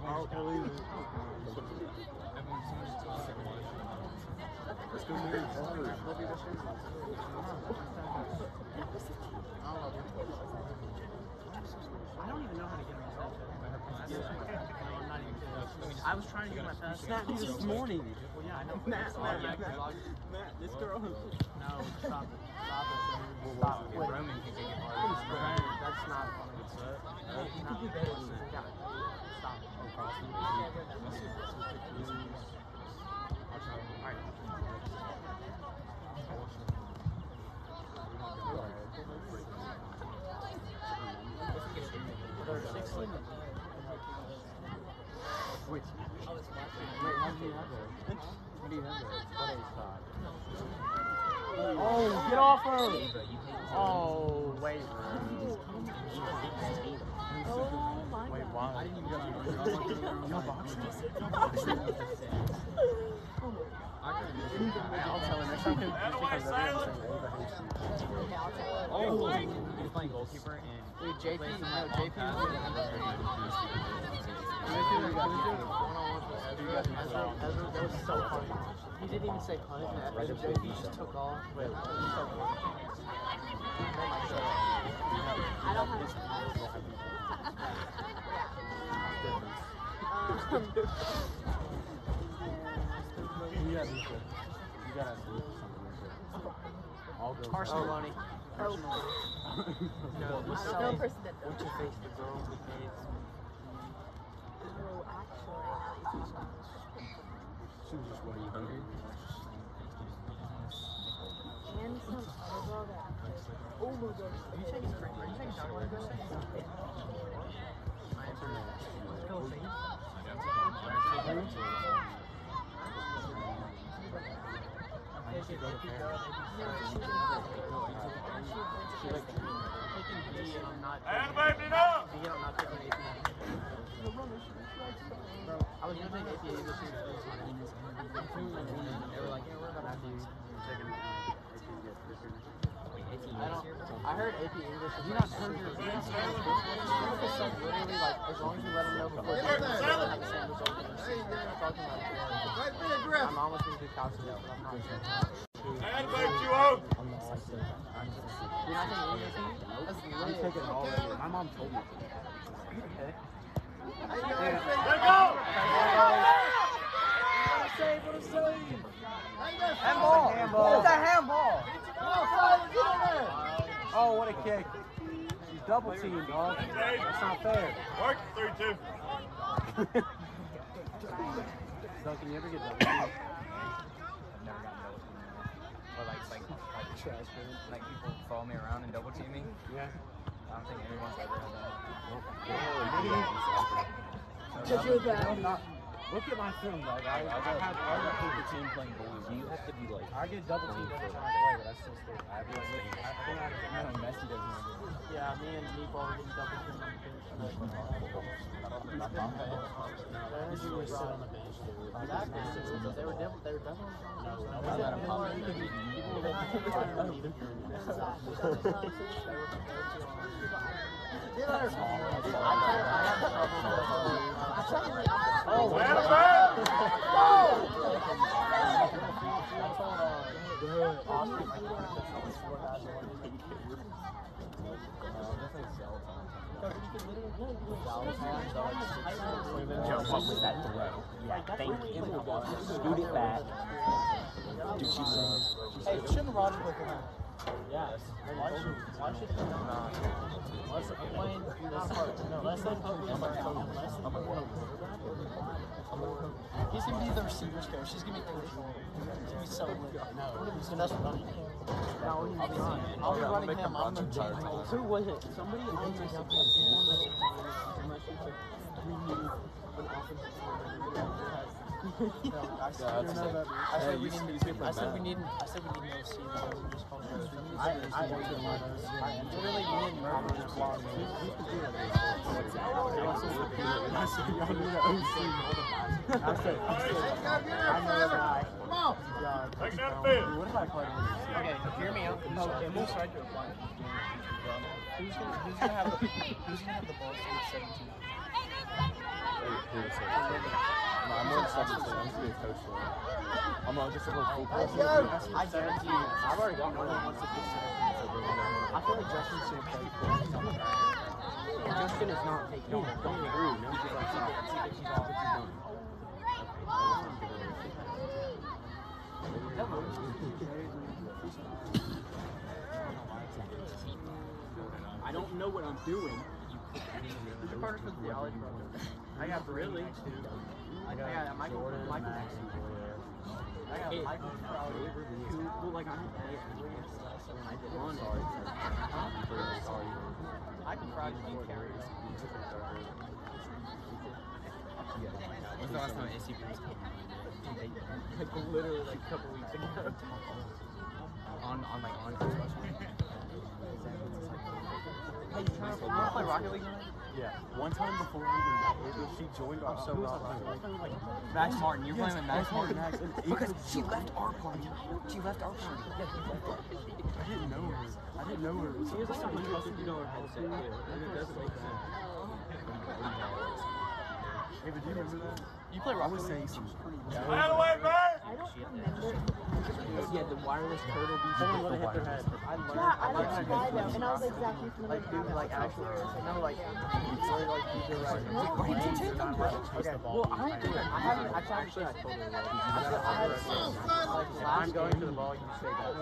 I'll believe it. Let's go to the I don't even know how to get on this. No, I'm not even kidding. I was trying to get my password. Snapped me this morning. Well, yeah, I know. Matt, Matt, Matt, Matt, this girl. No, stop it. Stop it. Stop it. Wait. Roman can take it Please, hard. Brian, that's not funny. That's not funny. Stop it. Alright. Wait. Wait, how do you have that? What do you have there? What a shot. Oh, Oh, wait. Oh my Wait, why? I didn't even go to No boxing. I'll tell him next time. Oh, he was playing goalkeeper and Dude, JP, no, JP was that was so funny. He didn't even say hunt, and Ezra JP just took off. Wait, so funny. I don't have. Um, You gotta be. You gotta do something. All girls. Personal oh, No, what's no person did that. What's your face? The girl with the kids. Oh, actually. She was just what are you hungry? And some other girl that. Oh my god. Are you taking a drink? Are you taking a shower? I answer no. Go see. I should go to Paris. She like taking B and I'm not. Hey, baby, no! B and I'm not taking AP. Bro, I was gonna take AP English and They were like, yeah, we're about Matthew, to you're taking AP yes, this year. Wait, it's I don't. easier? I heard AP English. Have you not heard your English? English is like literally like as long as you let them know before they have the same result. They're talking about it. My mom was gonna do calculus, but I'm not sure. Hey, baby, you out! You're not taking English? That's literally taking it all. My mom told me. Okay. Let go! Handball. Handball. It's a handball. Oh, what a kick. She's double teamed, dog. That's not fair. Work, 3-2. Duncan, you ever get double teamed? Never got double teamed. Or like, like, like, like people follow me around and double team me. Yeah. I don't think anyone's ever had that. Because you're bad. I'm not. Look at my film, dog. I, I, have, I have the team playing goalie. You have to be like. I get double teamed every time I play, but I still stay. I have to I think I I have know Messi doesn't. Yeah, me and Meatball were getting double teamed on the bench. The energy was sit on the bench. Exactly. They were devil. They were devil. Oh, man, man! Yo, what was that throw? Thank you. Scoot it back. Dude, she. Hey, shouldn't Roger look around? Yes. Why should, why should he not? Let's explain this part. No, let's say Pope is our coach. Let's say Pope. He's gonna be the receivers coach. He's gonna be coach. He's gonna be so lit. No, he's gonna be running. No, he's not. I'll be running him. I'm the Who was it? Somebody on my team. Unless you took we need an offensive coordinator. No, I said, I said we need. I said we need. I said we need no C. We just call it. I I ordered one of those. Literally, we need murder just blog. We could do it. I said y'all need an OC. I said. I said. I know a guy. Come on. God. Take that field. What if I play? Okay, hear me out. No, we'll try to apply. Who's gonna Who's gonna have the Who's gonna have the ball for 17? I'm a guarantee you. I've already got one that wants to be 17. I feel like for Justin is not taking don't. No, she's like. She's. She's done. I don't know what I'm doing. I got really. I got Michael. Michael. I got Michael Crowder. Who, well, like I'm. I did one. Sorry. Michael Crowder beat carries. When's the last time AC was Like literally like a couple weeks ago. on on like on construction? Hey, you trying to wanna play Rocket League? Yeah. One time before we even met, she joined our so like Max Martin, you're playing with Max Martin. Max, Because she left our party. She left our party. I didn't know her. I didn't know her. She was like a really fifty dollar headset too, it does make sense. Hey, but do you remember that? You play Rocket League? saying some pretty. Out of the way, man! I don't remember. Yeah, the wireless turtle beach. Someone let it hit their head. I learned. Yeah, I learned like how to try them, and I was like, Zach, you can like do like actually no like it's really like you do right. Why did you take them, bro? Okay, well I don't do it. I haven't I actually I totally will. I had like I'm going to the ball. You say that.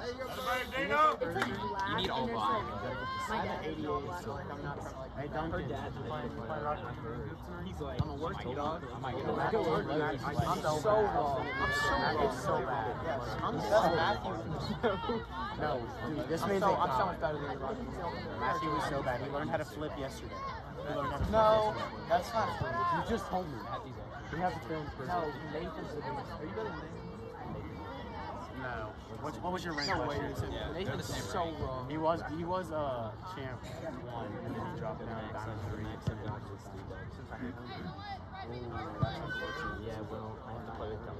Everybody, Dino! It's like black, You need all and black. like, my dad has all black. So like I'm not trying to like. Hey, Duncan, dad's you playing you playing Rocket League? He's like, I'm a work dog. I might get I'm a so Mac. wrong. I'm so It's so bad. Yes. I'm so Matthew. no, dude, this means so, I'm so much better than you. Matthew was so bad. He learned how to flip yesterday. He learned how to flip no, that's not true. You just told me. We have the film first. No, Nathan's the biggest. Are you better than Nathan? No. What, what was your rank? No way. Nathan's so wrong. He was he was uh champ one and then he dropped down to three. Yeah, well, I have to play with them.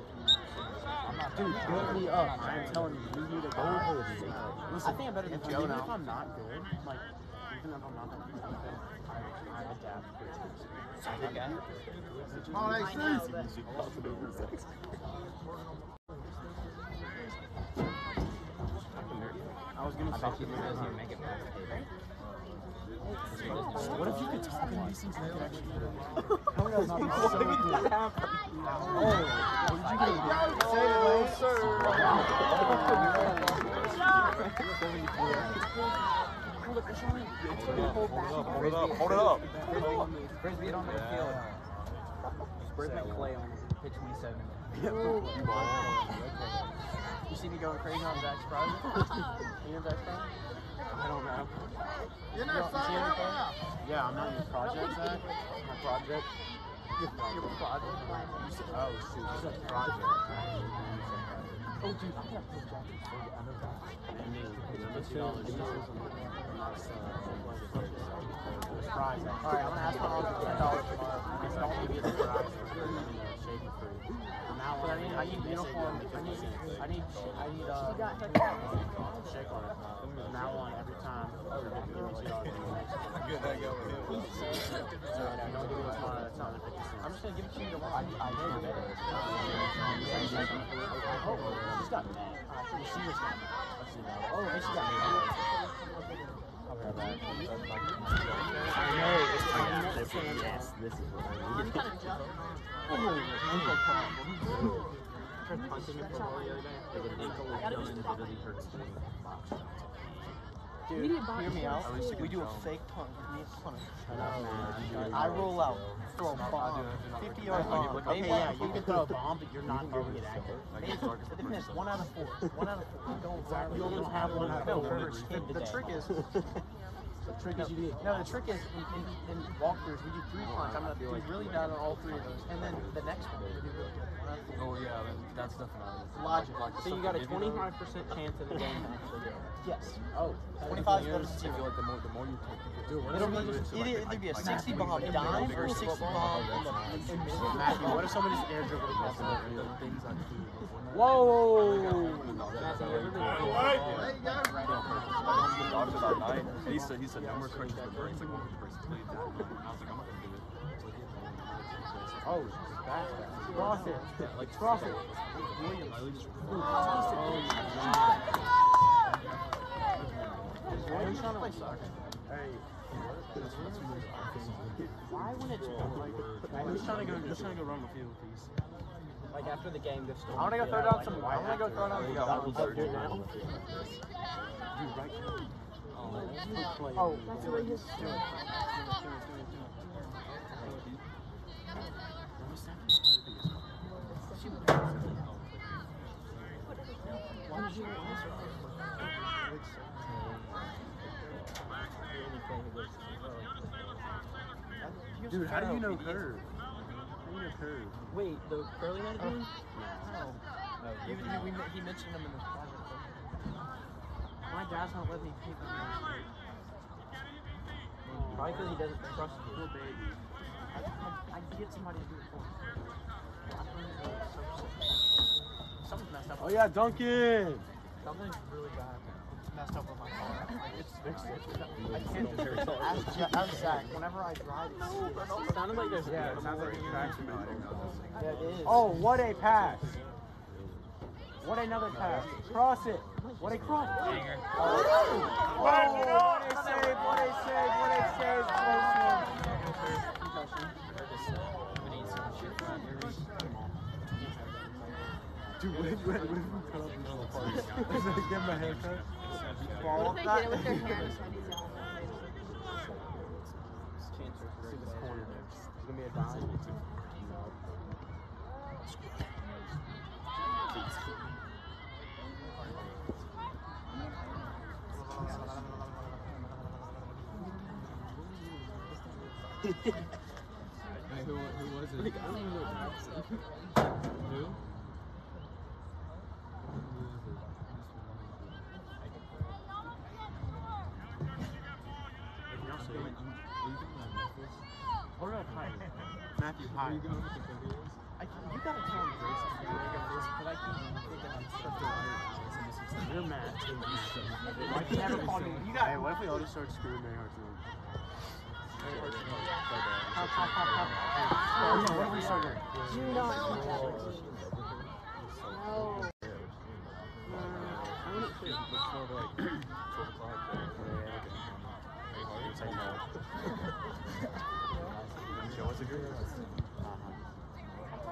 Dude, build me up. I'm telling you, you need a go. Listen, I think I'm better than Joe now. If I'm not good, like even if I'm not that good, I, I adapt quickly. I was gonna I say, bet you he doesn't even make it past the table. what if you could talk in these things and I could actually hear you? That be so good? Oh, what did you get? Say hello, Hold it up, hold it up. Frisbee it on the field. Spread that clay on pitch 27. You see me going crazy on Zach's project? you know Zach's project? I don't know. You're not you signing Yeah, I'm not in your project, Zach. My project. Your, your project. You said, oh, shoot. You said project. Oh, dude, I got to jacket for you. I know that. And me. It's $50. This is a nice, uh. All right, I'm going to ask my mom for $10 tomorrow. I just don't want to get the fries. Shake it free. From now on, I need, uniform. I need, I need, I need, uh, shake on it. From now on, every time, we're going to give me $2. Good, hang out with him. No, no, don't give it tomorrow. That's not the 50 cents. I'm just gonna give it to you tomorrow. I, I know you're better. Oh, she's got mad. You see what's got mad. Let's see that. Oh, and she got mad. I'll be right back. I know. It's like this. Yes, this is what I need. Oh, ankle pump. Tried punching him for the other day. The ankle was done and literally hurts me. Dude, hear me out. We do a fake punt. Me and punter. I roll out, throw a bomb, 50 yard bomb. Okay, yeah, you can throw a bomb, but you're not throwing it accurate. Maybe it depends. One out of four. One out of four. Don't you almost have one out of four. The, the trick is. The trick is you do. No, the trick is in, in, in walkthroughs we do three oh, punts. I'm gonna do really bad on all three of those, and then the next one we do really good. One out of four. Oh, yeah, that's definitely. Logic. So you got a 25% chance of the game actually. Yes. Oh, 25 is better than zero. like the more, the more you take, you do It'll be either, either be a 60 bomb dime or a 60 bomb in the in mid. Matthew, what if somebody just air dribbled across the the things I do. Whoa! He said he said no more crunches for breaks. Like one person played that. I was like, I'm not gonna do it. Oh. Cross it. Like Cross it. William, I just Who's trying to play soccer? Hey. Why trying to go trying to go run the field, please? Like after the game, go. I wanna go throw down some I wanna go throw down some double double surgery. now. Dude, right now. Oh, that's the way his Dude, how do you know curve? How do you know curve? Wait, the curly headed one? He, he, we, he mentioned him in the project. My dad's not letting me pick on him. Probably because he doesn't trust you. Poor baby. I, I, I get somebody to do it for me. I find it really so sick. Something's messed up. Oh yeah, Duncan. Something's really bad. It's messed up with my car. Like, it's fixed. I can't do it. Ask, Ja- ask Zach. Whenever I drive, it sounded like there's Yeah, it sounds like a traction Yeah, it is. Oh, what a pass! What another pass! Cross it! What a cross! Banger. Oh, what a save! What a save! What a save! Close one. Dude, what if, what we cut off his parts? Give him a haircut. Fall What if they did it with their hands? See this corner there. It's gonna be a dime. who, who was it? I don't even know Who? What Matthew Hyde. I, can- you gotta tell him Grace to do it this, but I keep thinking I'm such a liar. You're mad. Why can you never call me? You got. Hey, what if we all just start screwing Mary Hart's room? Hop, hop, hop, hop. Hey, what if we start doing? Do not eat that roast. No. I wouldn't eat Show us a group.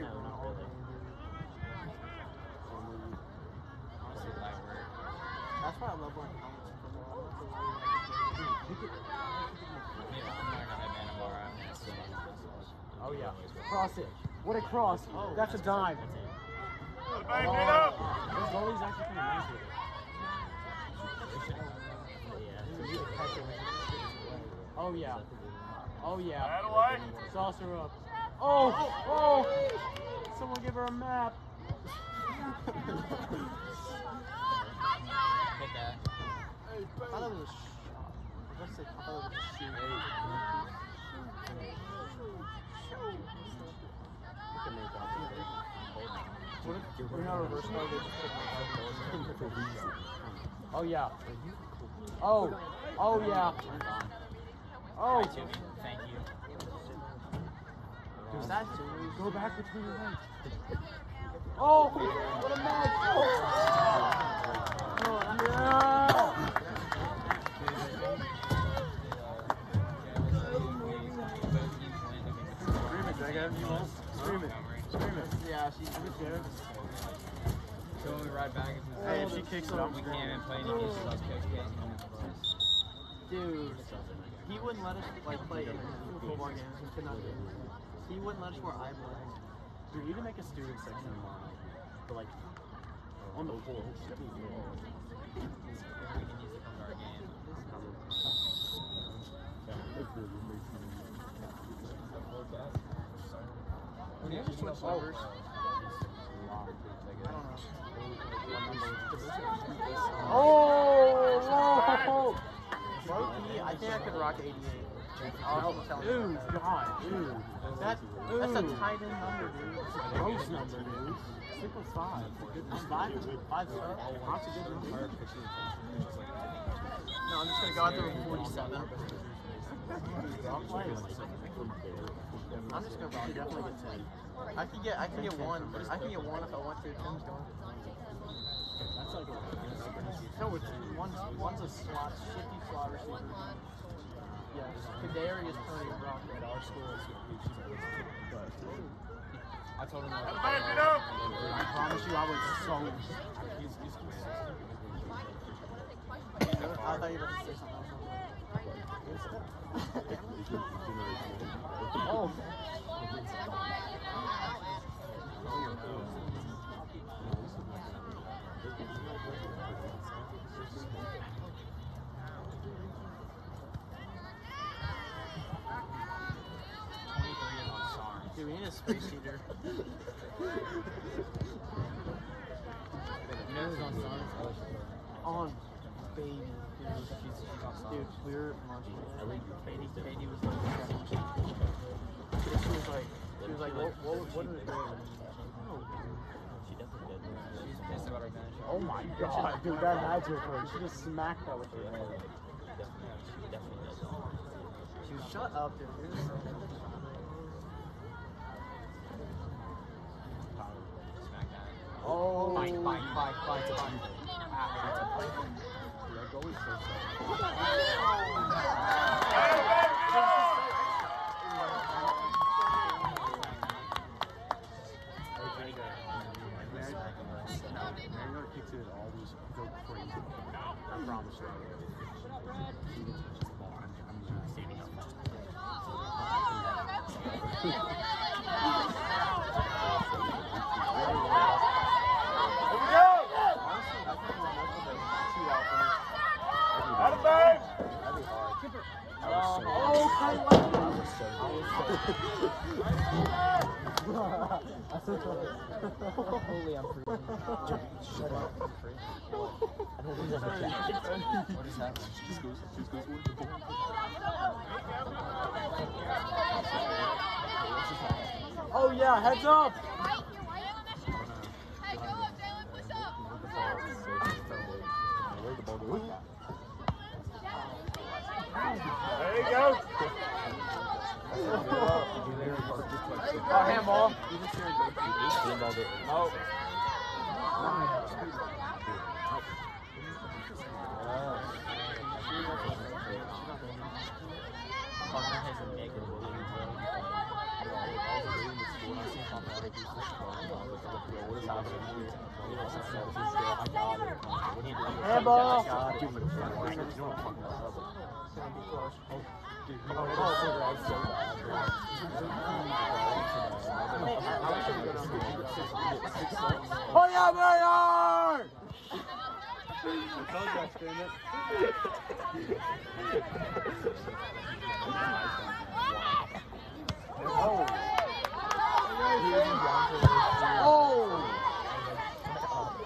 they run all day? Honestly, light work. That's why I love wearing helmets in football. I'm wearing a headband tomorrow. I'm gonna swim. Oh yeah. Cross it. What a cross. That's a dime. Everybody get up. This goalie's actually kind of nice with it. Oh yeah. Oh yeah. That away. Saucer up. Oh! Oh! Someone give her a map. Hit that. I thought it shot. I was gonna say, I thought it was a shoot. We're not reverse card, they just pick my Oh yeah. Oh. Oh yeah. Oh. Thank you. Was that Go back between your legs. Oh! What a match! Oh, yeah! Scream it, Jacob. You won't. Scream it. Scream it. Yeah, she's good. So we ride back, Hey, if she kicks it, we can't even play any games Coach K coming to the bus. Dude, he wouldn't let us like play football games. He could not do it. He wouldn't let us wear eye black. You need to make a student section tomorrow. But like on the floor. We can use it from our game. When you just switch numbers. I don't. Oh! Low key, I think I could rock 88. I'm telling Dude, you. God. That, that's a tight end number, dude. It's a gross number, dude. Stick with five. Five, five, star. That's a good number. No, I'm just gonna go out there with 47. I'm just gonna probably definitely get 10. I could get, I could get one. I could get one if I want to. Tim's going. That's like a No, it's one's one's a slot, shifty slot receiver. Yes, Kadarius Toney Brock at our school. I told him. Up. I promise you, I was so. He's, he's, I thought you were going to say something else. oh. oh Dude, we need a space heater. You know who's on Sonic? on baby. Dude, she's, she's on Dude, we were munching. Katie, Katie was like, she was like, she was like, what, what, what are they doing? She definitely did. She's pissed about our bench. Oh my god, dude, that magic her. She just smacked that with her Yeah, head. like, definitely, she definitely does. She was shut up, dude. You're just- Smack that. Oh, Fight, fight, fight, fight, fight. Yeah, go with her. Mary, Mary North kicks it, always go crazy. I promise you. She gets the ball. I'm, I'm standing up. Here we go. Out of bounds. Oh yeah, heads up! Where the ball goes. There you go. Oh, handball. Oh. Handball. Oh yeah, Mayor! Oh!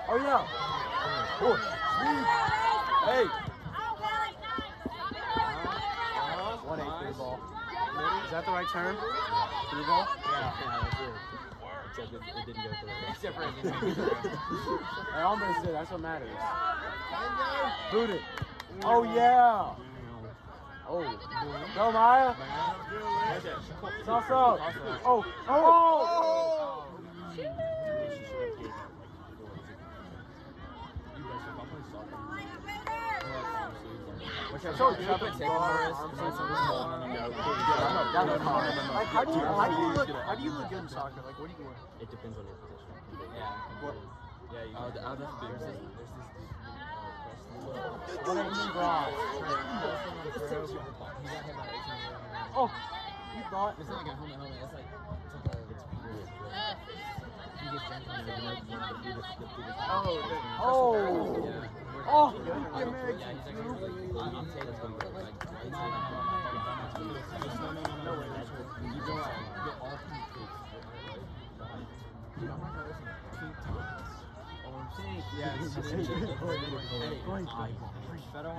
Oh yeah! Hey! One eight three ball. Is that the right term? Three ball? Except it, it didn't go through. Except for it didn't it. I almost did. That's what matters. Boot it. Oh yeah. Oh. Go Maya. Sauce up. Oh. Oh. Which I told I've been taking for. Like how do you how do you look how do you look good in soccer? Like what do you want? It depends on your position. Yeah. Yeah, you Oh, the oh, other There's there's this, this. there's this dude. Uh, what ain't? Oh, you thought It's not like a helmet, helmet. It's like, it's like a, it's weird. He gets jumped on the neck, you know, the biggest, the biggest. Oh. Oh, Oh, yeah, it's just, hey, Shut up,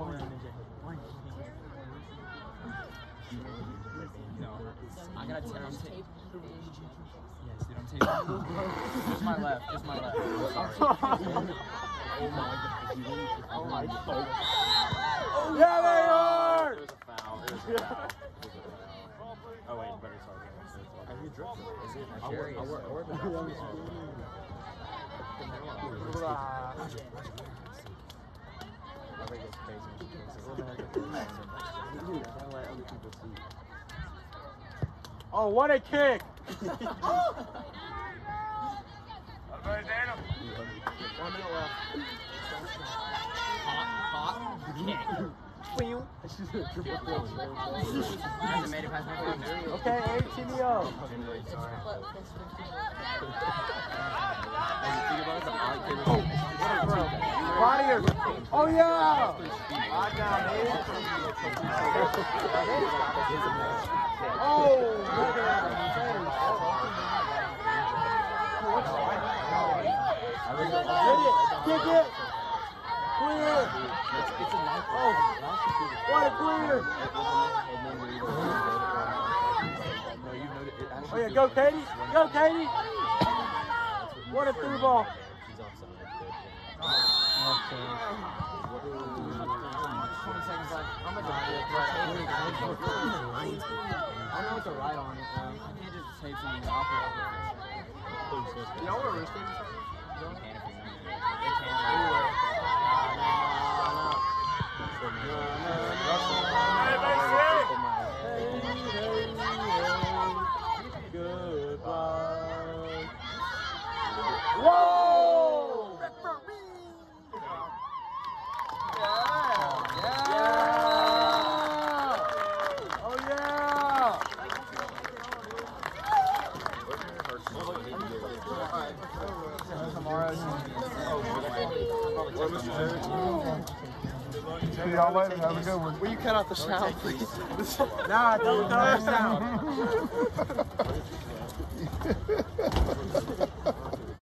No, I gotta tell I'm tape. Yes, dude, I'm taping. just my left, just my left. I'm sorry. Oh my god. Oh. Yeah, they are. Was a foul. Was a foul. Oh wait, better sorry. Have you it? Is it? I wear, I wear, I the Oh, what a kick! One minute left. My phone. Okay, me up. Fire! Oh yeah! I got it. Oh, look at that. Get it! Kick it! Clear! Oh, what a clear! Oh yeah, go Katie! Go Katie! What a through ball! I'm die. I know it's a right on it. I can't just say something off of Y'all were wrist Everybody yeah. Good one. Will you cut out the sound, please? Nah, don't throw us down.